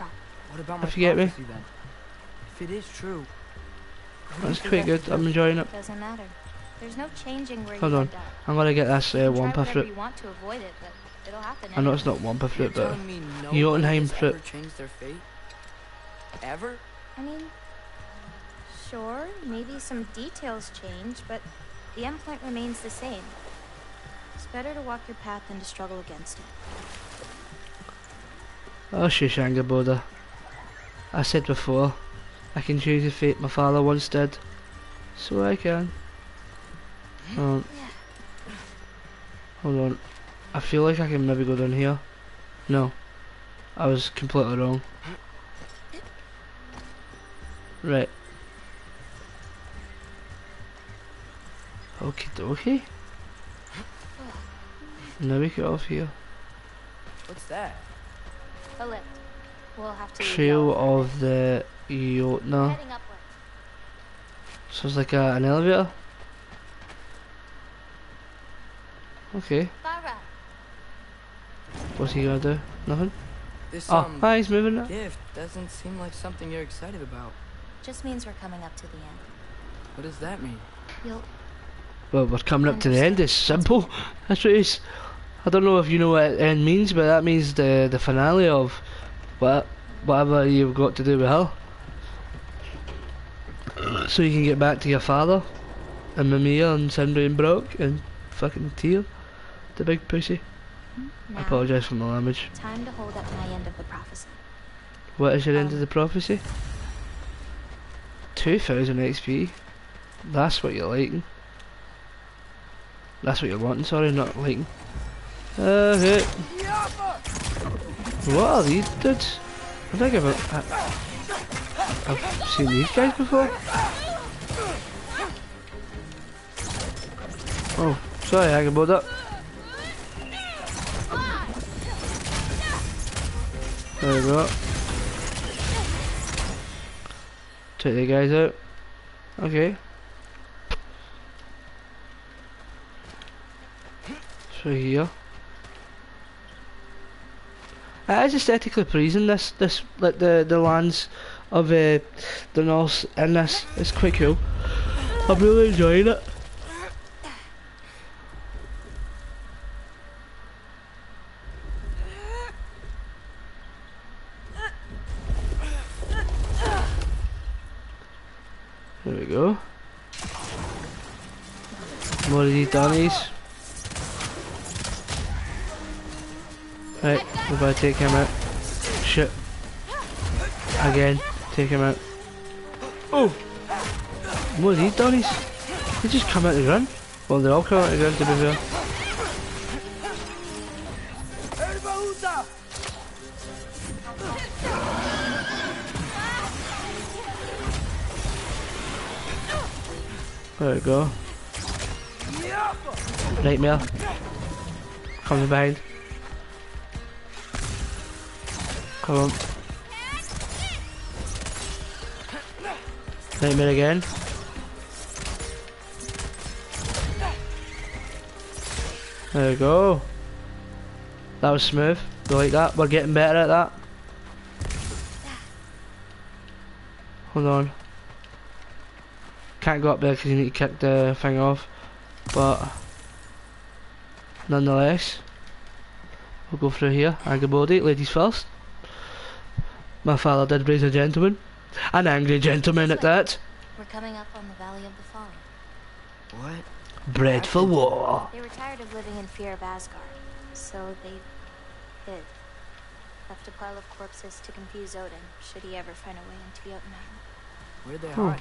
What about my if you get me. If it is true, who do you That's think quite good. I'm enjoying it. Doesn't matter. There's no changing where Hold you on. end up. I'm gonna get this You uh, Wumpa whatever fruit. you want to avoid it, but it'll happen. I know it's not Wumpa You're fruit, but telling me no Jotunheim one has fruit. ever changed their fate? Ever? I mean, sure, maybe some details change, but the endpoint remains the same. It's better to walk your path than to struggle against it. oh Shishanga Boda. I said before, I can choose the fate my father once did, so I can. Hold on. Hold on. I feel like I can maybe go down here. No, I was completely wrong. Right. Okie dokie. Now we get off here. What's that? A lift. We'll have to. Trail go of the Jotna. no. upward. So it's like a, an elevator. Okay. What's he gonna do? Nothing? This Oh, um ah, he's moving now. gift doesn't seem like something you're excited about. Just means we're coming up to the end. What does that mean? You'll Well, we're coming up to the end. It's simple. That's what it is. I don't know if you know what end means, but that means the the finale of what whatever you've got to do with her. So you can get back to your father and Mimir and Sindri and Brok and fucking Teal, the big pussy. I apologise for my language. time to hold up my end of the prophecy. What is your end Um, of the prophecy? 2000 XP. That's what you're liking. That's what you're wanting, sorry, not liking. Uh, hey. What are these dudes? I think I've, I, I've seen these guys before. Oh, sorry, I can board up. There we go. Take the guys out. Okay. So here. It is aesthetically pleasing this this like the the lands of uh, the north and this. It's quite cool. I'm really enjoying it. There we go. More of these Donnies. Right, we're about to take him out. Shit. Again, take him out. Oh! More of these Donnies. They just come out the run. Well, they all come out the run to be fair. There we go. Nightmare. Coming behind. Come on. Nightmare again. There we go. That was smooth. You like that? We're getting better at that. Hold on. Can't go up there because you need to kick the thing off. But nonetheless, we'll go through here. Angry ladies first. My father did raise a gentleman. An angry gentleman at that. We're coming up on the Valley of the Fallen. What? Bread for war. They were tired of living in fear of Asgard, so they hid. Left a pile of corpses to confuse Odin, should he ever find a way into Jotunheim. Where'd they Hmm. hide?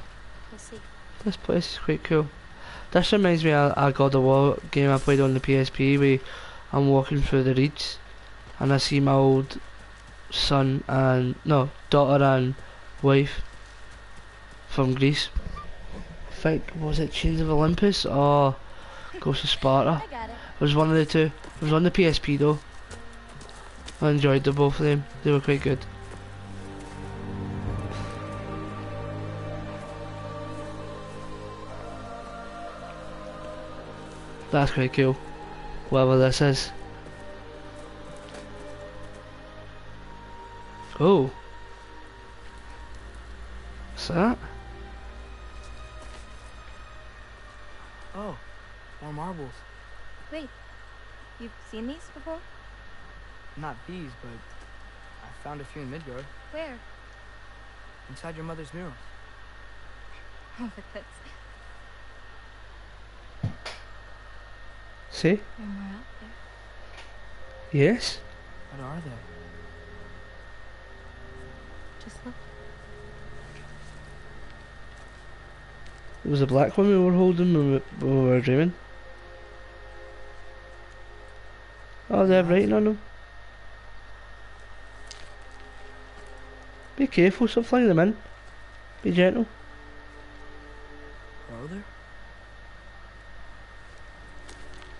We'll see. This place is quite cool. This reminds me of a God of War game I played on the PSP where I'm walking through the reeds and I see my old son and no daughter and wife from Greece. I think was it Chains of Olympus or Ghost of Sparta? I got it. It was one of the two. It was on the PSP though. I enjoyed the both of them. They were quite good. That's quite cool. Whatever this is. Oh. What's that? Oh, more marbles. Wait, you've seen these before? Not these, but I found a few in Midgard. Where? Inside your mother's mural. Oh, but that's... See? There are more out there. Yes. What are they? Just look. It was a black one we were holding when we, when we were dreaming. Oh, they have writing on them. Be careful, stop flinging them in. Be gentle. Are there?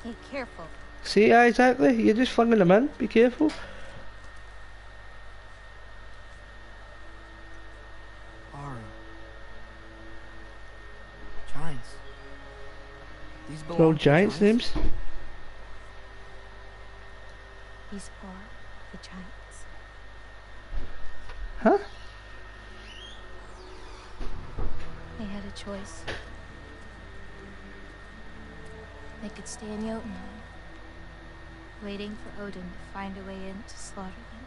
Hey, careful. See, yeah, exactly. You're just flinging them in. Be careful. Aru. Giants. These They're all belong to giants' names. These are the giants. Huh? They had a choice. They could stay in Jotunheim, waiting for Odin to find a way in to slaughter them,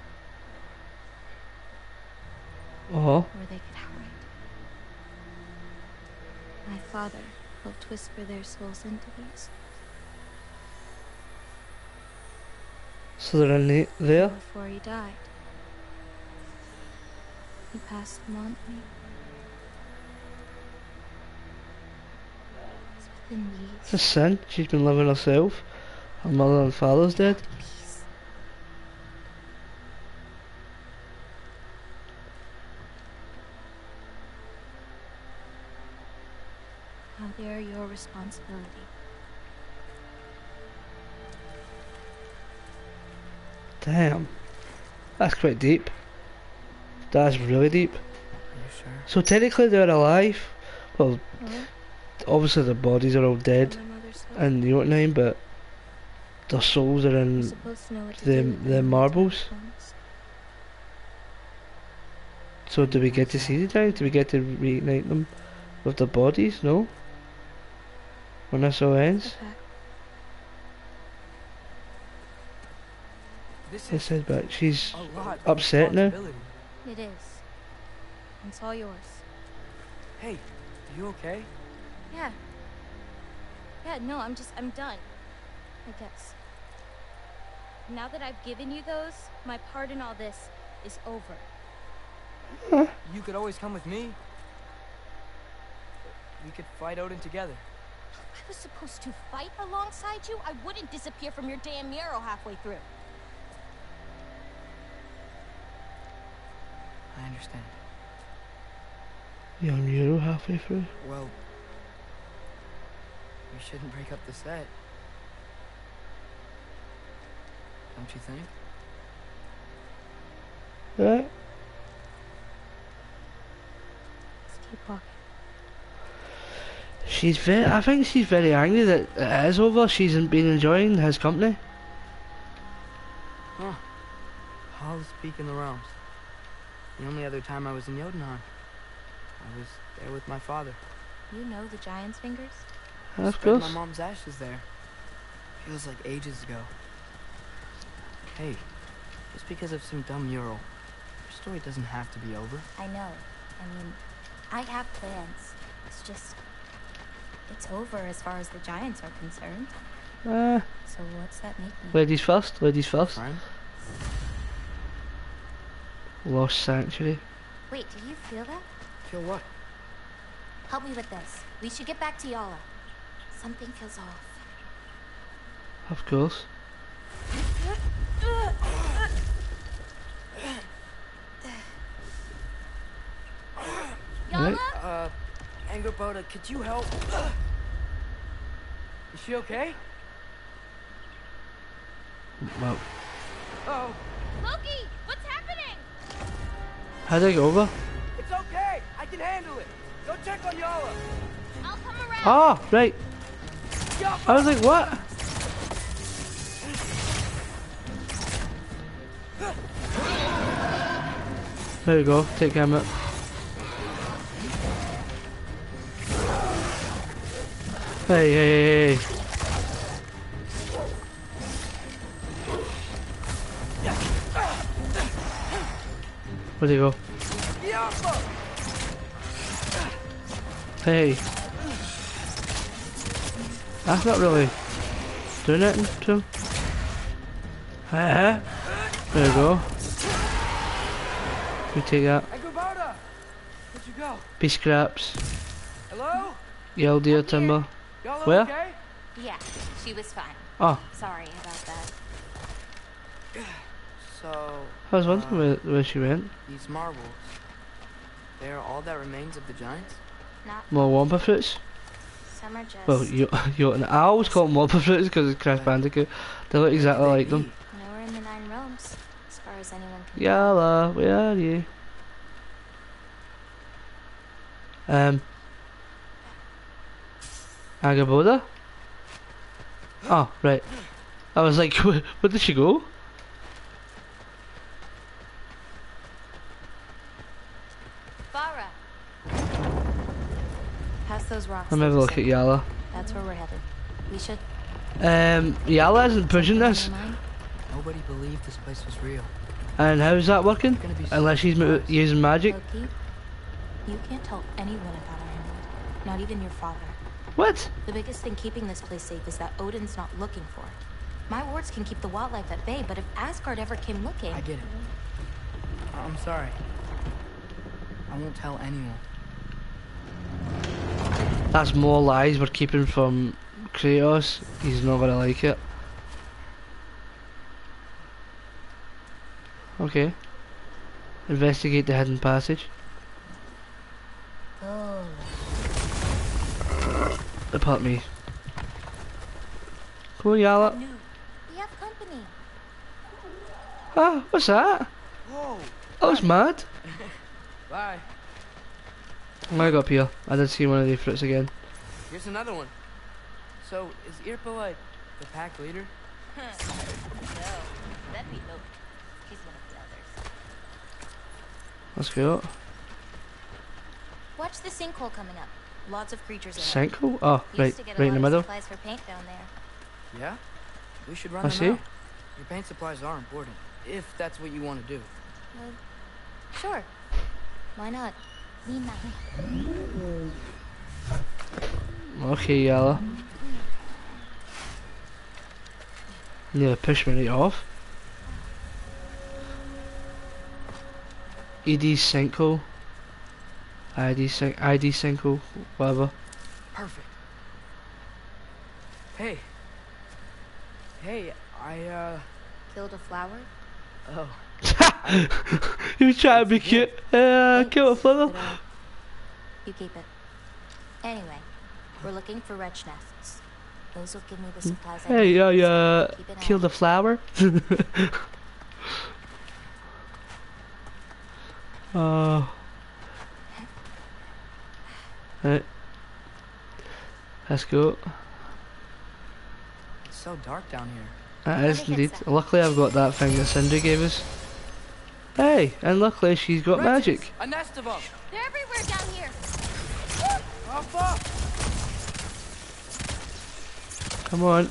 Oh. or they could hide. My father helped whisper their souls into these So they're in the, there. before he died. He passed them on to me. It's within It's a sin. She's been living herself. Her mother and father's dead. Damn. That's quite deep. That's really deep. You sure? So technically they're alive. Well, Well, obviously their bodies are all dead my mother said. in Jotunheim, but their souls are in. supposed to know what to the- the marbles? So do we get to see the giants? Do we get to reunite them with their bodies? No. When this all ends, This it is says back. She's a lot. of upset now. It is. It's all yours. Hey, are you okay? Yeah. Yeah, no, I'm just, I'm done. I guess. Now that I've given you those, my part in all this is over. You could always come with me. We could fight Odin together. I was supposed to fight alongside you? I wouldn't disappear from your damn Yarrow halfway through. I understand. young Euro halfway through. Well, we shouldn't break up the set. Don't you think? Right? Let's keep walking. She's very. I think she's very angry that it is over. She's been enjoying his company. Huh. I'll speak in the realms. The only other time I was in Jotunheim, I was there with my father. You know the giant's fingers? Of Spread course. my mom's ashes there. Feels like ages ago. Hey, just because of some dumb mural, your story doesn't have to be over. I know. I mean, I have plans. It's just. It's over as far as the giants are concerned. Uh, So what's that make me? ladies first. Ladies first. Friend? Lost sanctuary. Wait, do you feel that? Feel what? Help me with this. We should get back to Yala. Something feels off. Of course. Yala? Right. Uh, Angrboda, could you help? Is she okay? Well, Oh, Loki, what's happening? How did I go over? it's okay. I can handle it. Go check on Yala. I'll come around. Ah, right. Yup. I was like, what? There we go. Take him out. Hey, hey, hey, hey. Where'd he go? Hey. That's not really doing anything to him. There we go. We take that. Angrboda, where'd you go? Be scraps. Hello? Yell deer timber. Where? okay? Yeah, she was fine. Oh, Sorry about that. So, I was wondering uh, where, where she went. these marbles, they're all that remains of the giants? Not More Wumpa fruits. some are just Well, you, you, I always call them Wumpa fruits because it's Crash Bandicoot. They look exactly like them. nowhere in the nine realms, as far as anyone can Yala, where are you? Um. Angrboda? Oh, right. I was like, where, where did she go? Past those rocks. Let me have a look at. Yala. That's where we're headed. We should. Um, Yala isn't pushing this. Never. Nobody believed this place was real. And how's that working? Gonna be so Unless she's using magic. Loki, you can't tell anyone about our emerald. Not even your father. What? The biggest thing keeping this place safe is that Odin's not looking for it. My wards can keep the wildlife at bay, but if Asgard ever came looking, I get it. I'm sorry. I won't tell anyone. That's more lies we're keeping from Kratos. He's not gonna like it. Okay. Investigate the hidden passage. oh, Apart me. Come on, Yala. new. We have company. Ah, what's that? Whoa! That was mad. Bye. I got up here. I did see one of the fruits again. Here's another one. So, is Irpa like the pack leader? no, that'd be Loki. He's one of the others. Let's go. Watch the sinkhole coming up. Lots of creatures in it. Sinkhole? Oh, Used right, to get right in the lot middle. Supplies for paint down there. Yeah? We should run I them see. out. Your paint supplies are important, if that's what you want to do. Well, sure. Why not? Lena. Okay, Yala. Yeah, push me right off. ED sinkhole. ID sink ID sinkhole, whatever. Perfect. Hey. Hey, I, uh, Killed a flower? oh. you trying to be cute? Uh, kill a fliver. But, uh, you keep it. Anyway, we're looking for wretch nests. Those will give me the supplies I Hey, need. uh, so uh, keep an eye kill out. the flower. Oh. Right. Let's go. It's so dark down here. That Let is me fix indeed. Luckily, I've got that thing that Sindri gave us. Hey, and luckily she's got Wretches! magic. A nest of them! They're everywhere down here. Oh, fuck! Come on.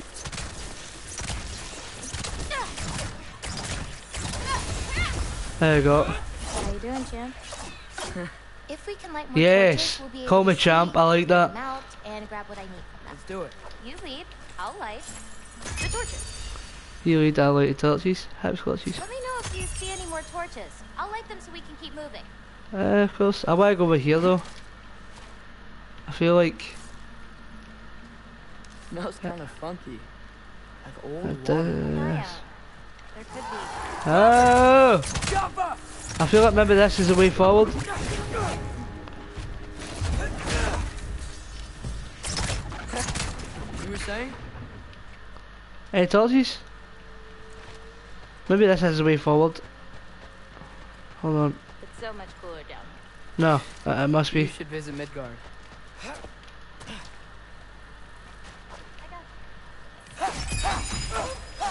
There you go. How you doing, champ? if we can light more Yes, torches, we'll be able call me to champ, see, I like that. them and grab what I need from Let's do it. You lead, I'll light the torches. You lead our lighted torches, hopscotches. Let me know if you see any more torches. I'll light them so we can keep moving. Uh, of course. I want to go over here though. I feel like Smells kind of funky. Like old it water. Oh, does. There could be. Oh! I feel like maybe this is the way forward. You were saying? Any torches? Maybe this is the way forward. Hold on. It's so much cooler down here. No, uh, it must You be. should visit Midgard.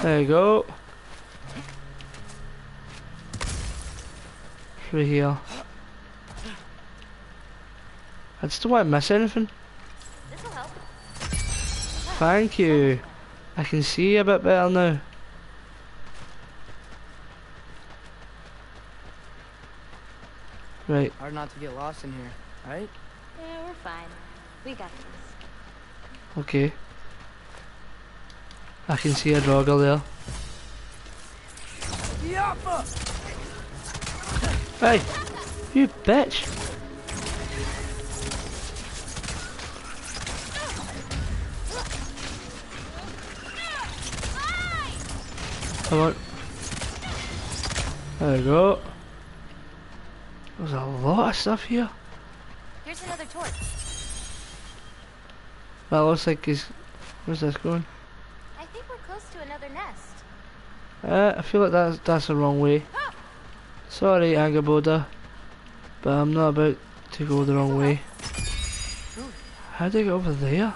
There you go. Through here. I just don't want to miss anything. This'll help. Thank you. I can see a bit better now. Right, Hard not to get lost in here, right? Yeah, we're fine. We got this. okay. I can see a dogger there. Yappa! Hey, you bitch. Come on. There we go. There's a lot of stuff here. Here's another torch. That looks like he's... Where's this going? I think we're close to another nest. Uh, I feel like that's, that's the wrong way. Sorry, Angrboda. But I'm not about to go the wrong way. How do I get over there?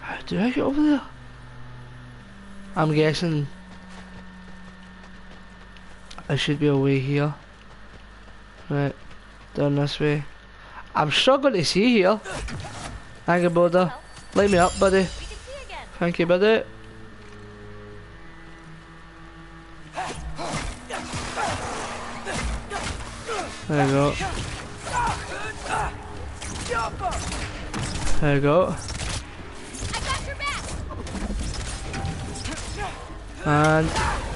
How do I get over there? I'm guessing there should be away here. Right, down this way. I'm struggling to see here. Hang on, Boulder. Light me up, buddy. Thank you, buddy. There you go. There you go. I. And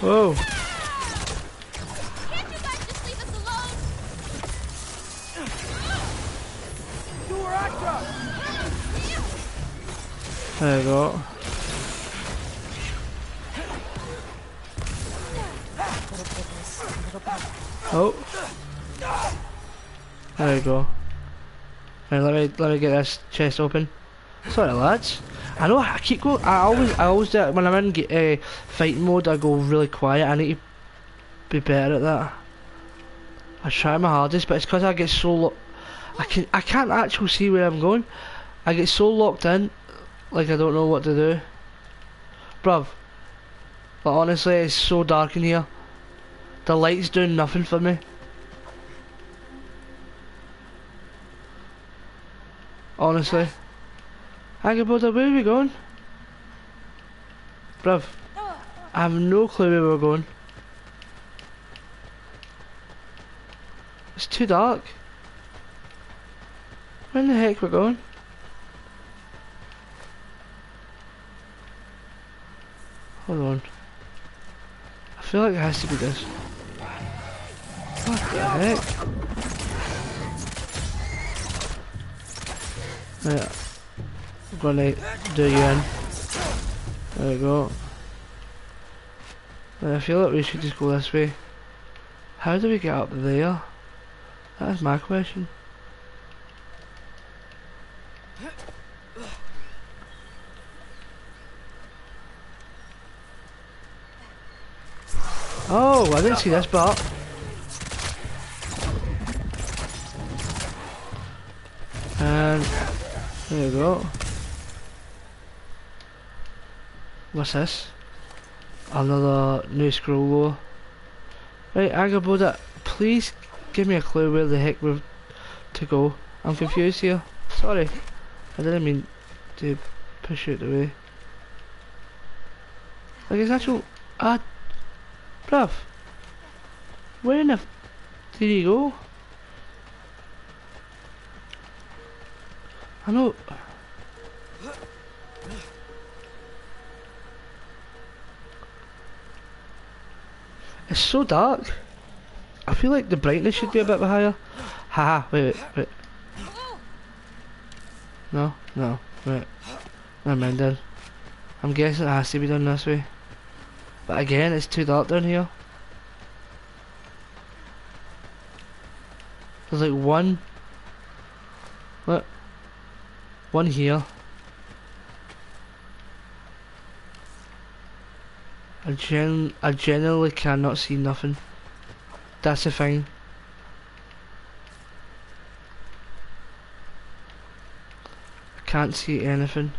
whoa, Can't you guys just leave us alone? there you go. Oh, there you go. Right, let me let me get this chest open. Sorry, lads. I know I keep going. I always I always do when I'm in uh, fighting mode. I go really quiet. I need to be better at that. I try my hardest, but it's because I get so I can I can't actually see where I'm going. I get so locked in, like I don't know what to do. Bruv, but honestly, it's so dark in here. The light's doing nothing for me. Honestly. About where are we going? Bruv, I have no clue where we're going. It's too dark. Where in the heck we're going? Hold on. I feel like it has to be this. What the heck? Yeah. Gonna do you in. There we go. I feel like we should just go this way. How do we get up there? That's my question. Oh, I didn't see this part. And there we go. What's this? Another new scroll wall. Right, Angrboda, please give me a clue where the heck we're to go. I'm confused here. Sorry. I didn't mean to push it away. Like it's actual ah bruv. Where in the did he go? I know It's so dark. I feel like the brightness should be a bit higher. Haha, wait, wait, wait. No, no, wait. Never mind then. I'm guessing it has to be done this way. But again, it's too dark down here. There's like one. What? One here. I gen I generally cannot see nothing. That's the thing. I can't see anything.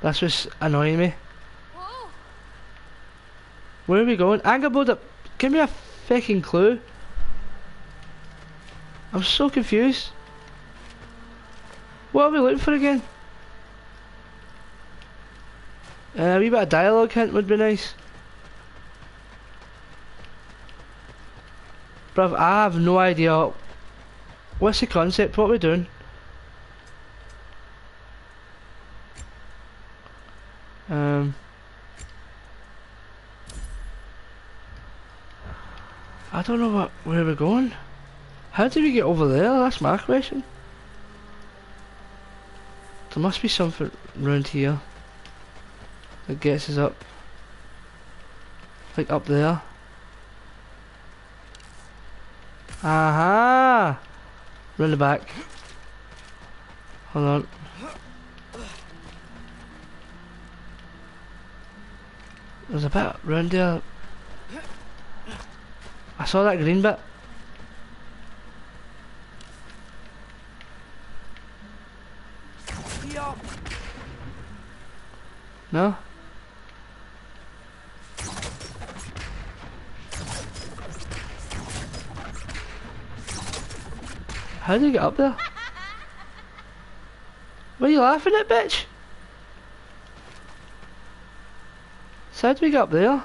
That's what's annoying me. Whoa. Where are we going? Angrboda, give me a fucking clue. I'm so confused. What are we looking for again? Uh, a wee bit of dialogue hint would be nice. Bruv, I have no idea. What's the concept? What are we doing? Um. I don't know what where we're going. How did we get over there? That's my question. There must be something round here that gets us up. Like up there. Aha! Run the back. Hold on. There's a bit round there. I saw that green bit. No? How did you get up there? What are you laughing at, bitch? So how do we get up there?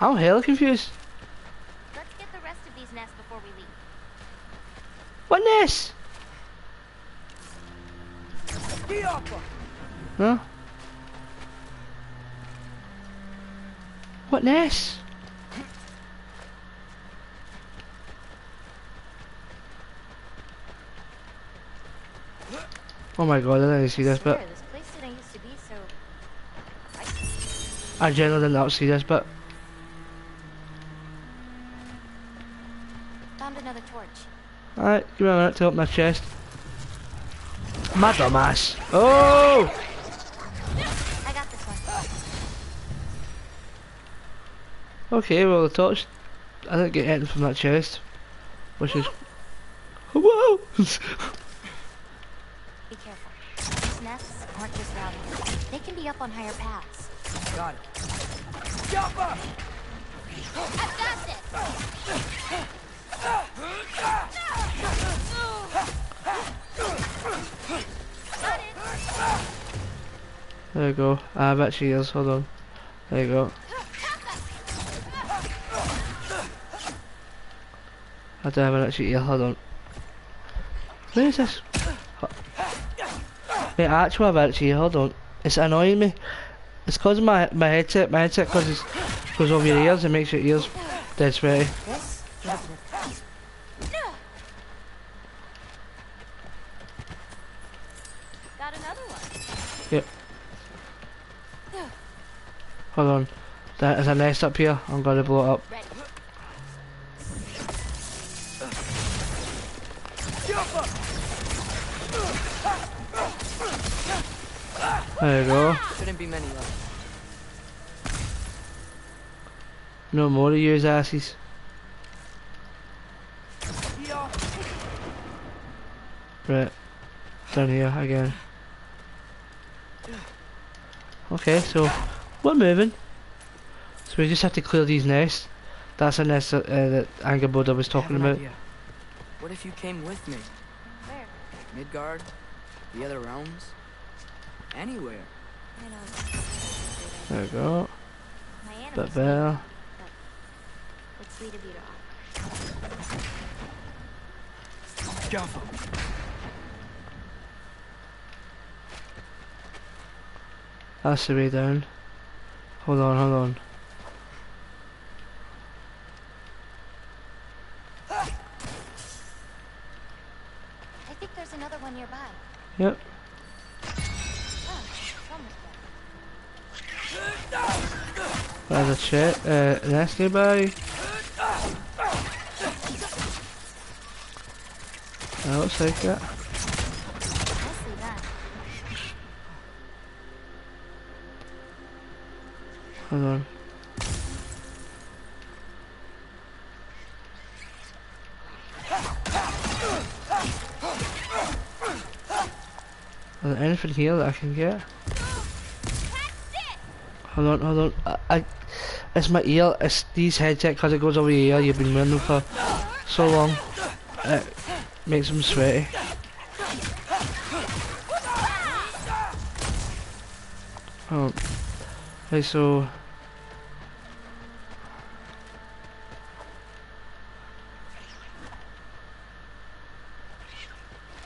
I'm hella confused. Let's get the rest of these nests before we leave. What nest? Huh? What nest? Oh my god, I didn't see this bit. Swear, this place didn't used to be so. I generally did not see this bit. Found another torch. Alright, give me a minute to open my chest. My dumbass. Oh! I got this one. Okay, well the torch. I didn't get anything from that chest. Which is... Whoa! Be careful. These nests aren't just out here. They can be up on higher paths. Got it. I've got this! Got it! there you go. I have actually is, hold on. There you go. I don't have an actually ear, hold on. Where is this? Wait, actually I have actually hold on. It's annoying me. It's cause my, my headset, my headset cause it goes over your ears and makes your ears dead sweaty. This is Got another one. Hold on. There is a nest up here, I'm gonna blow it up. There you go. Shouldn't be many left. No more of yours asses. Right. Down here again. Okay, so we're moving. So we just have to clear these nests. That's a nest that, uh, that Angrboda was I talking have an about. idea. What if you came with me? Where? Midgard? The other realms? Anywhere. There we go. My Bit animals. better. It's sweet of you to offer. Jaffa. That's the way down. Hold on, hold on. I think there's another one nearby. Yep. There's a chest, uh, nest nearby. That looks like that. Hold on. Is there anything here that I can get? Hold on, hold on. I, I it's my ear. It's these headset because it goes over your ear. You've been wearing them for so long. It makes them sweaty. Oh, okay, so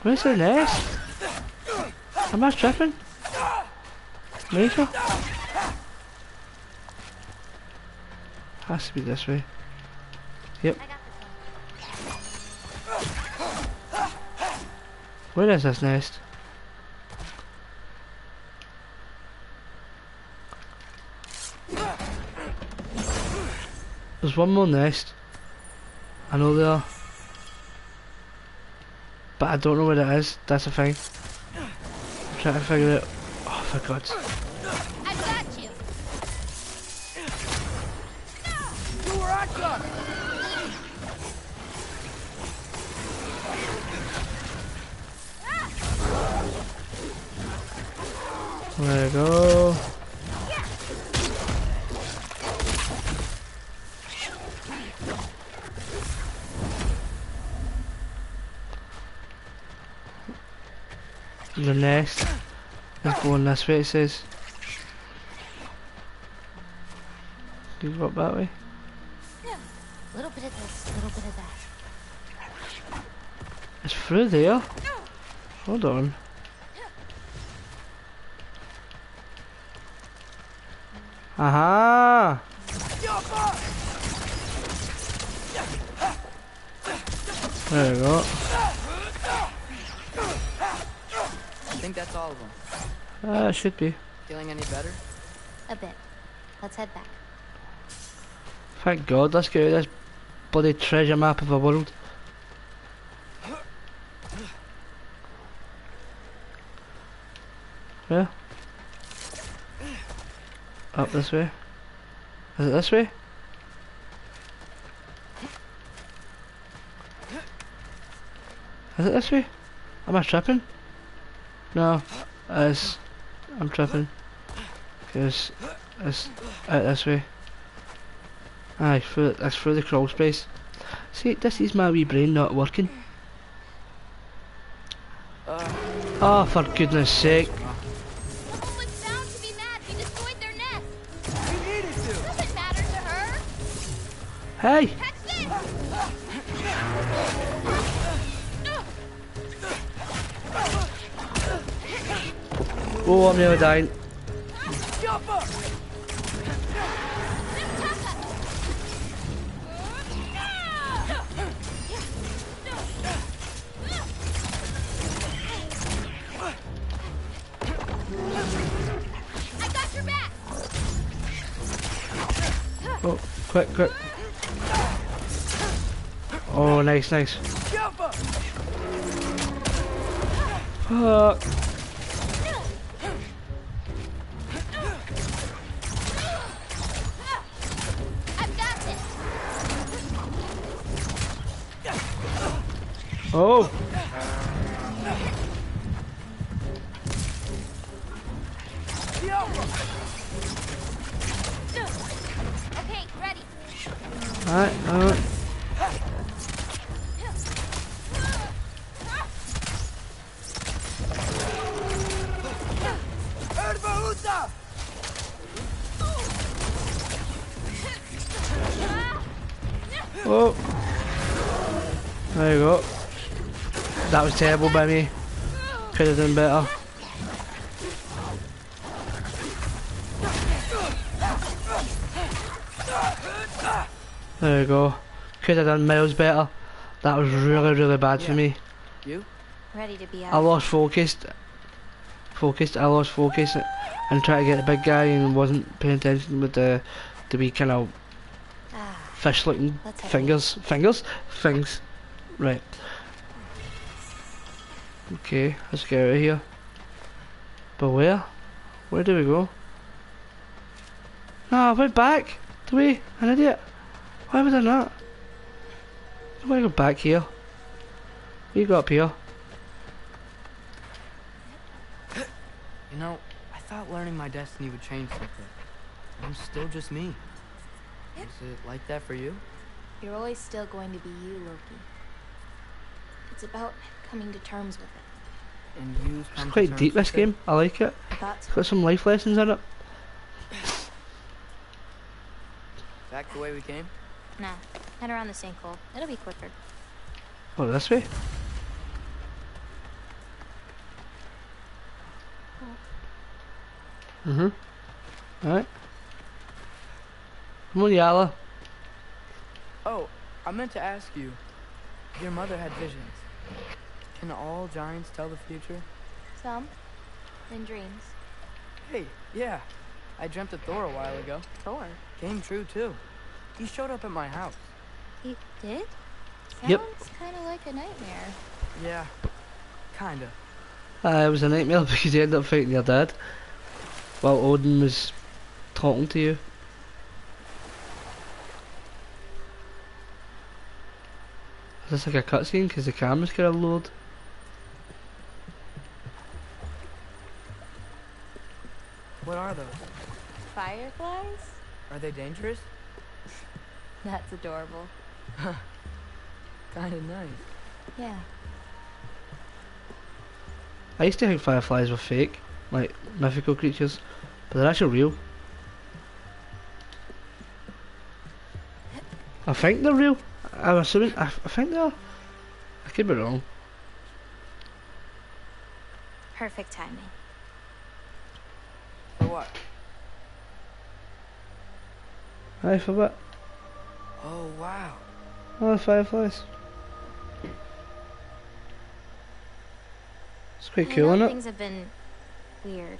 where's the nest? Am I tripping? Major? Has to be this way. Yep. Where is this nest? There's one more nest. I know there are. But I don't know where it is. That's the thing. I'm trying to figure it. out. Oh, for God's There we go. The nest is going this way it says. Do you go up that way? Yeah. Little bit of this, little bit of that. It's through there. Hold on. Aha! There we go. I think that's all of them. Ah, it should be. Feeling any better? A bit. Let's head back. Thank God, let's get out of this bloody treasure map of a world. Where? Up this way? Is it this way? Is it this way? Am I tripping? No, it's... I'm tripping. Cause it's out this way. Aye, through, that's through the crawl space. See, this is my wee brain not working. Oh, for goodness sake. Hey! Oh, I'm nearly dying. Jump up! I got your back. Oh, quick, quick. Nice, nice. Fuck. I've got this. Oh! Terrible by me. Could have done better. There you go. Could have done miles better. That was really, really bad for me. You? Ready to be I lost focus. Focused. I lost focus and tried to get the big guy and wasn't paying attention with the the wee kind of Ah, fish-looking Let's have a fingers. Fingers. Things. Right. Okay. Let's get out of here. But where? Where do we go? No, I went back. Do we? An idiot. Why would I not? I want to go back here. We go up here. You know, I thought learning my destiny would change something. I'm still just me. Is it like that for you? you're always still going to be you, Loki. It's about coming to terms with it. And you've It's quite deep this game. I like it. I thought It's so. got some life lessons in it. Back the way we came? Nah, head around the sinkhole. It'll be quicker. Oh, this way? Mm-hmm. Alright. Come on, Yala. Oh, I meant to ask you. Your mother had visions. Can all giants tell the future? Some. In dreams. Hey, yeah. I dreamt of Thor a while ago. Thor. Came true, too. He showed up at my house. He did? Yep. Sounds kind of like a nightmare. Yeah, kinda. Uh, it was a nightmare because you ended up fighting your dad while Odin was talking to you. Is this like a cutscene? Because the camera's got a load. What are those? Fireflies? Are they dangerous? That's adorable. Kinda nice. Yeah. I used to think fireflies were fake, like mythical creatures, but they're actually real. I think they're real. I'm assuming. I, I think they are. I could be wrong. Perfect timing. For what? Aye, for what? Oh, wow. Oh, fireflies. It's quite I cool, know isn't it? things have been weird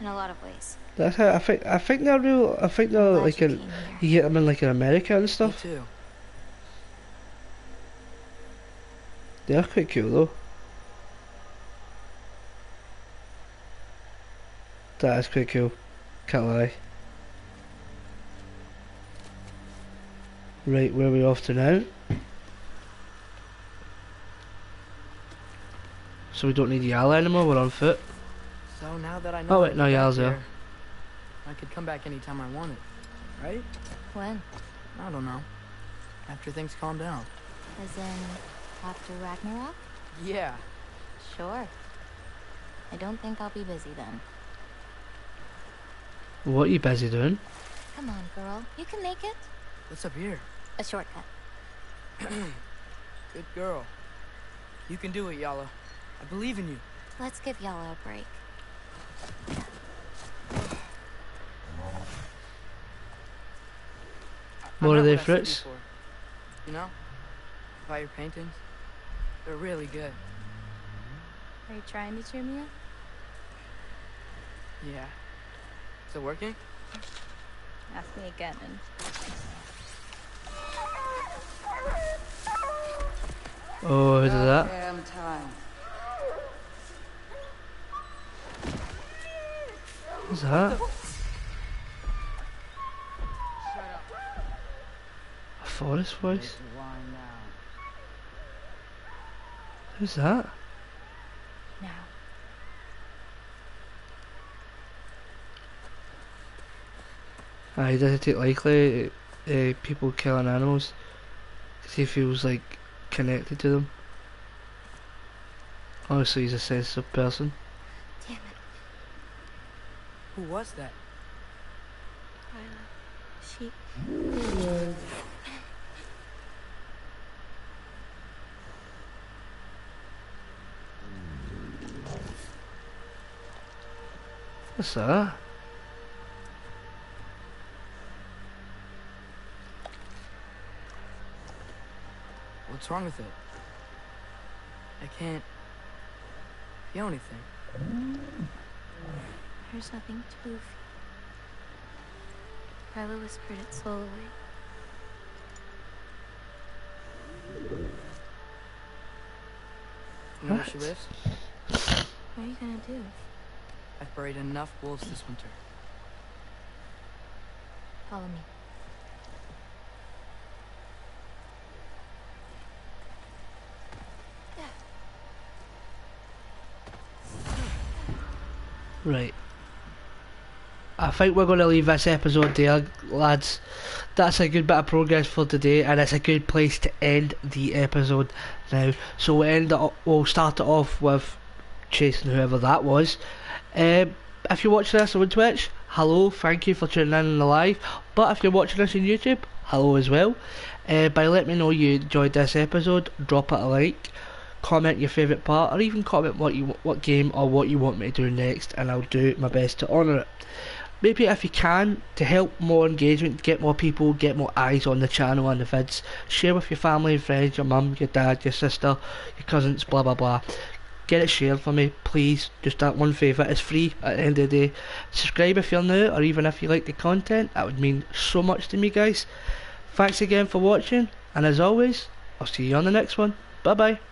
in a lot of ways. That's how I think. I think they're real. I think they're Glad like you in. You get them in like in America and Me stuff. too. They're quite cool though. That is quite cool. Can't lie. Right, where are we off to now? So we don't need Yala anymore, we're on foot. So now that I know Oh, wait, no, get yeah, I back was there. here, I could come back anytime I wanted, right? When? I don't know. After things calm down. As in after Ragnarok? Yeah. Sure. I don't think I'll be busy then. What are you busy doing? Come on, girl. You can make it. What's up here? A shortcut. Good girl. You can do it, Yala. I believe in you. Let's give Yala a break. I What are meant they, I Fritz? You know? About your paintings. They're really good. Are you trying to cheer me up? Yeah. Is it working? Ask me again and Oh, who did that? Damn time. Who's that? A forest voice? Take the wine now. Who's that? now. Aye, he doesn't take likely uh, people killing animals 'cause he feels like connected to them. Obviously, he's a sensitive person. Damn it. Who was that? She What's that? What's wrong with it? I can't feel anything. There's nothing to feel. Carla whispered its soul away. You know where she lives? What are you gonna do? I've buried enough wolves this winter. Follow me. Right. I think we're going to leave this episode there, lads. That's a good bit of progress for today, and it's a good place to end the episode now. So we'll end it. We'll start it off with chasing whoever that was. Um, if you're watching this on Twitch, hello, thank you for tuning in on the live. But if you're watching this on YouTube, hello as well. Uh, by letting me know you enjoyed this episode, drop it a like, comment your favourite part, or even comment what you what game or what you want me to do next, and I'll do my best to honour it. Maybe if you can, to help more engagement, get more people, get more eyes on the channel and the vids, share with your family and friends, your mum, your dad, your sister, your cousins, blah blah blah. Get it shared for me, please. Just that one favour. It's free at the end of the day. Subscribe if you're new, or even if you like the content. That would mean so much to me, guys. Thanks again for watching, and as always, I'll see you on the next one. Bye bye.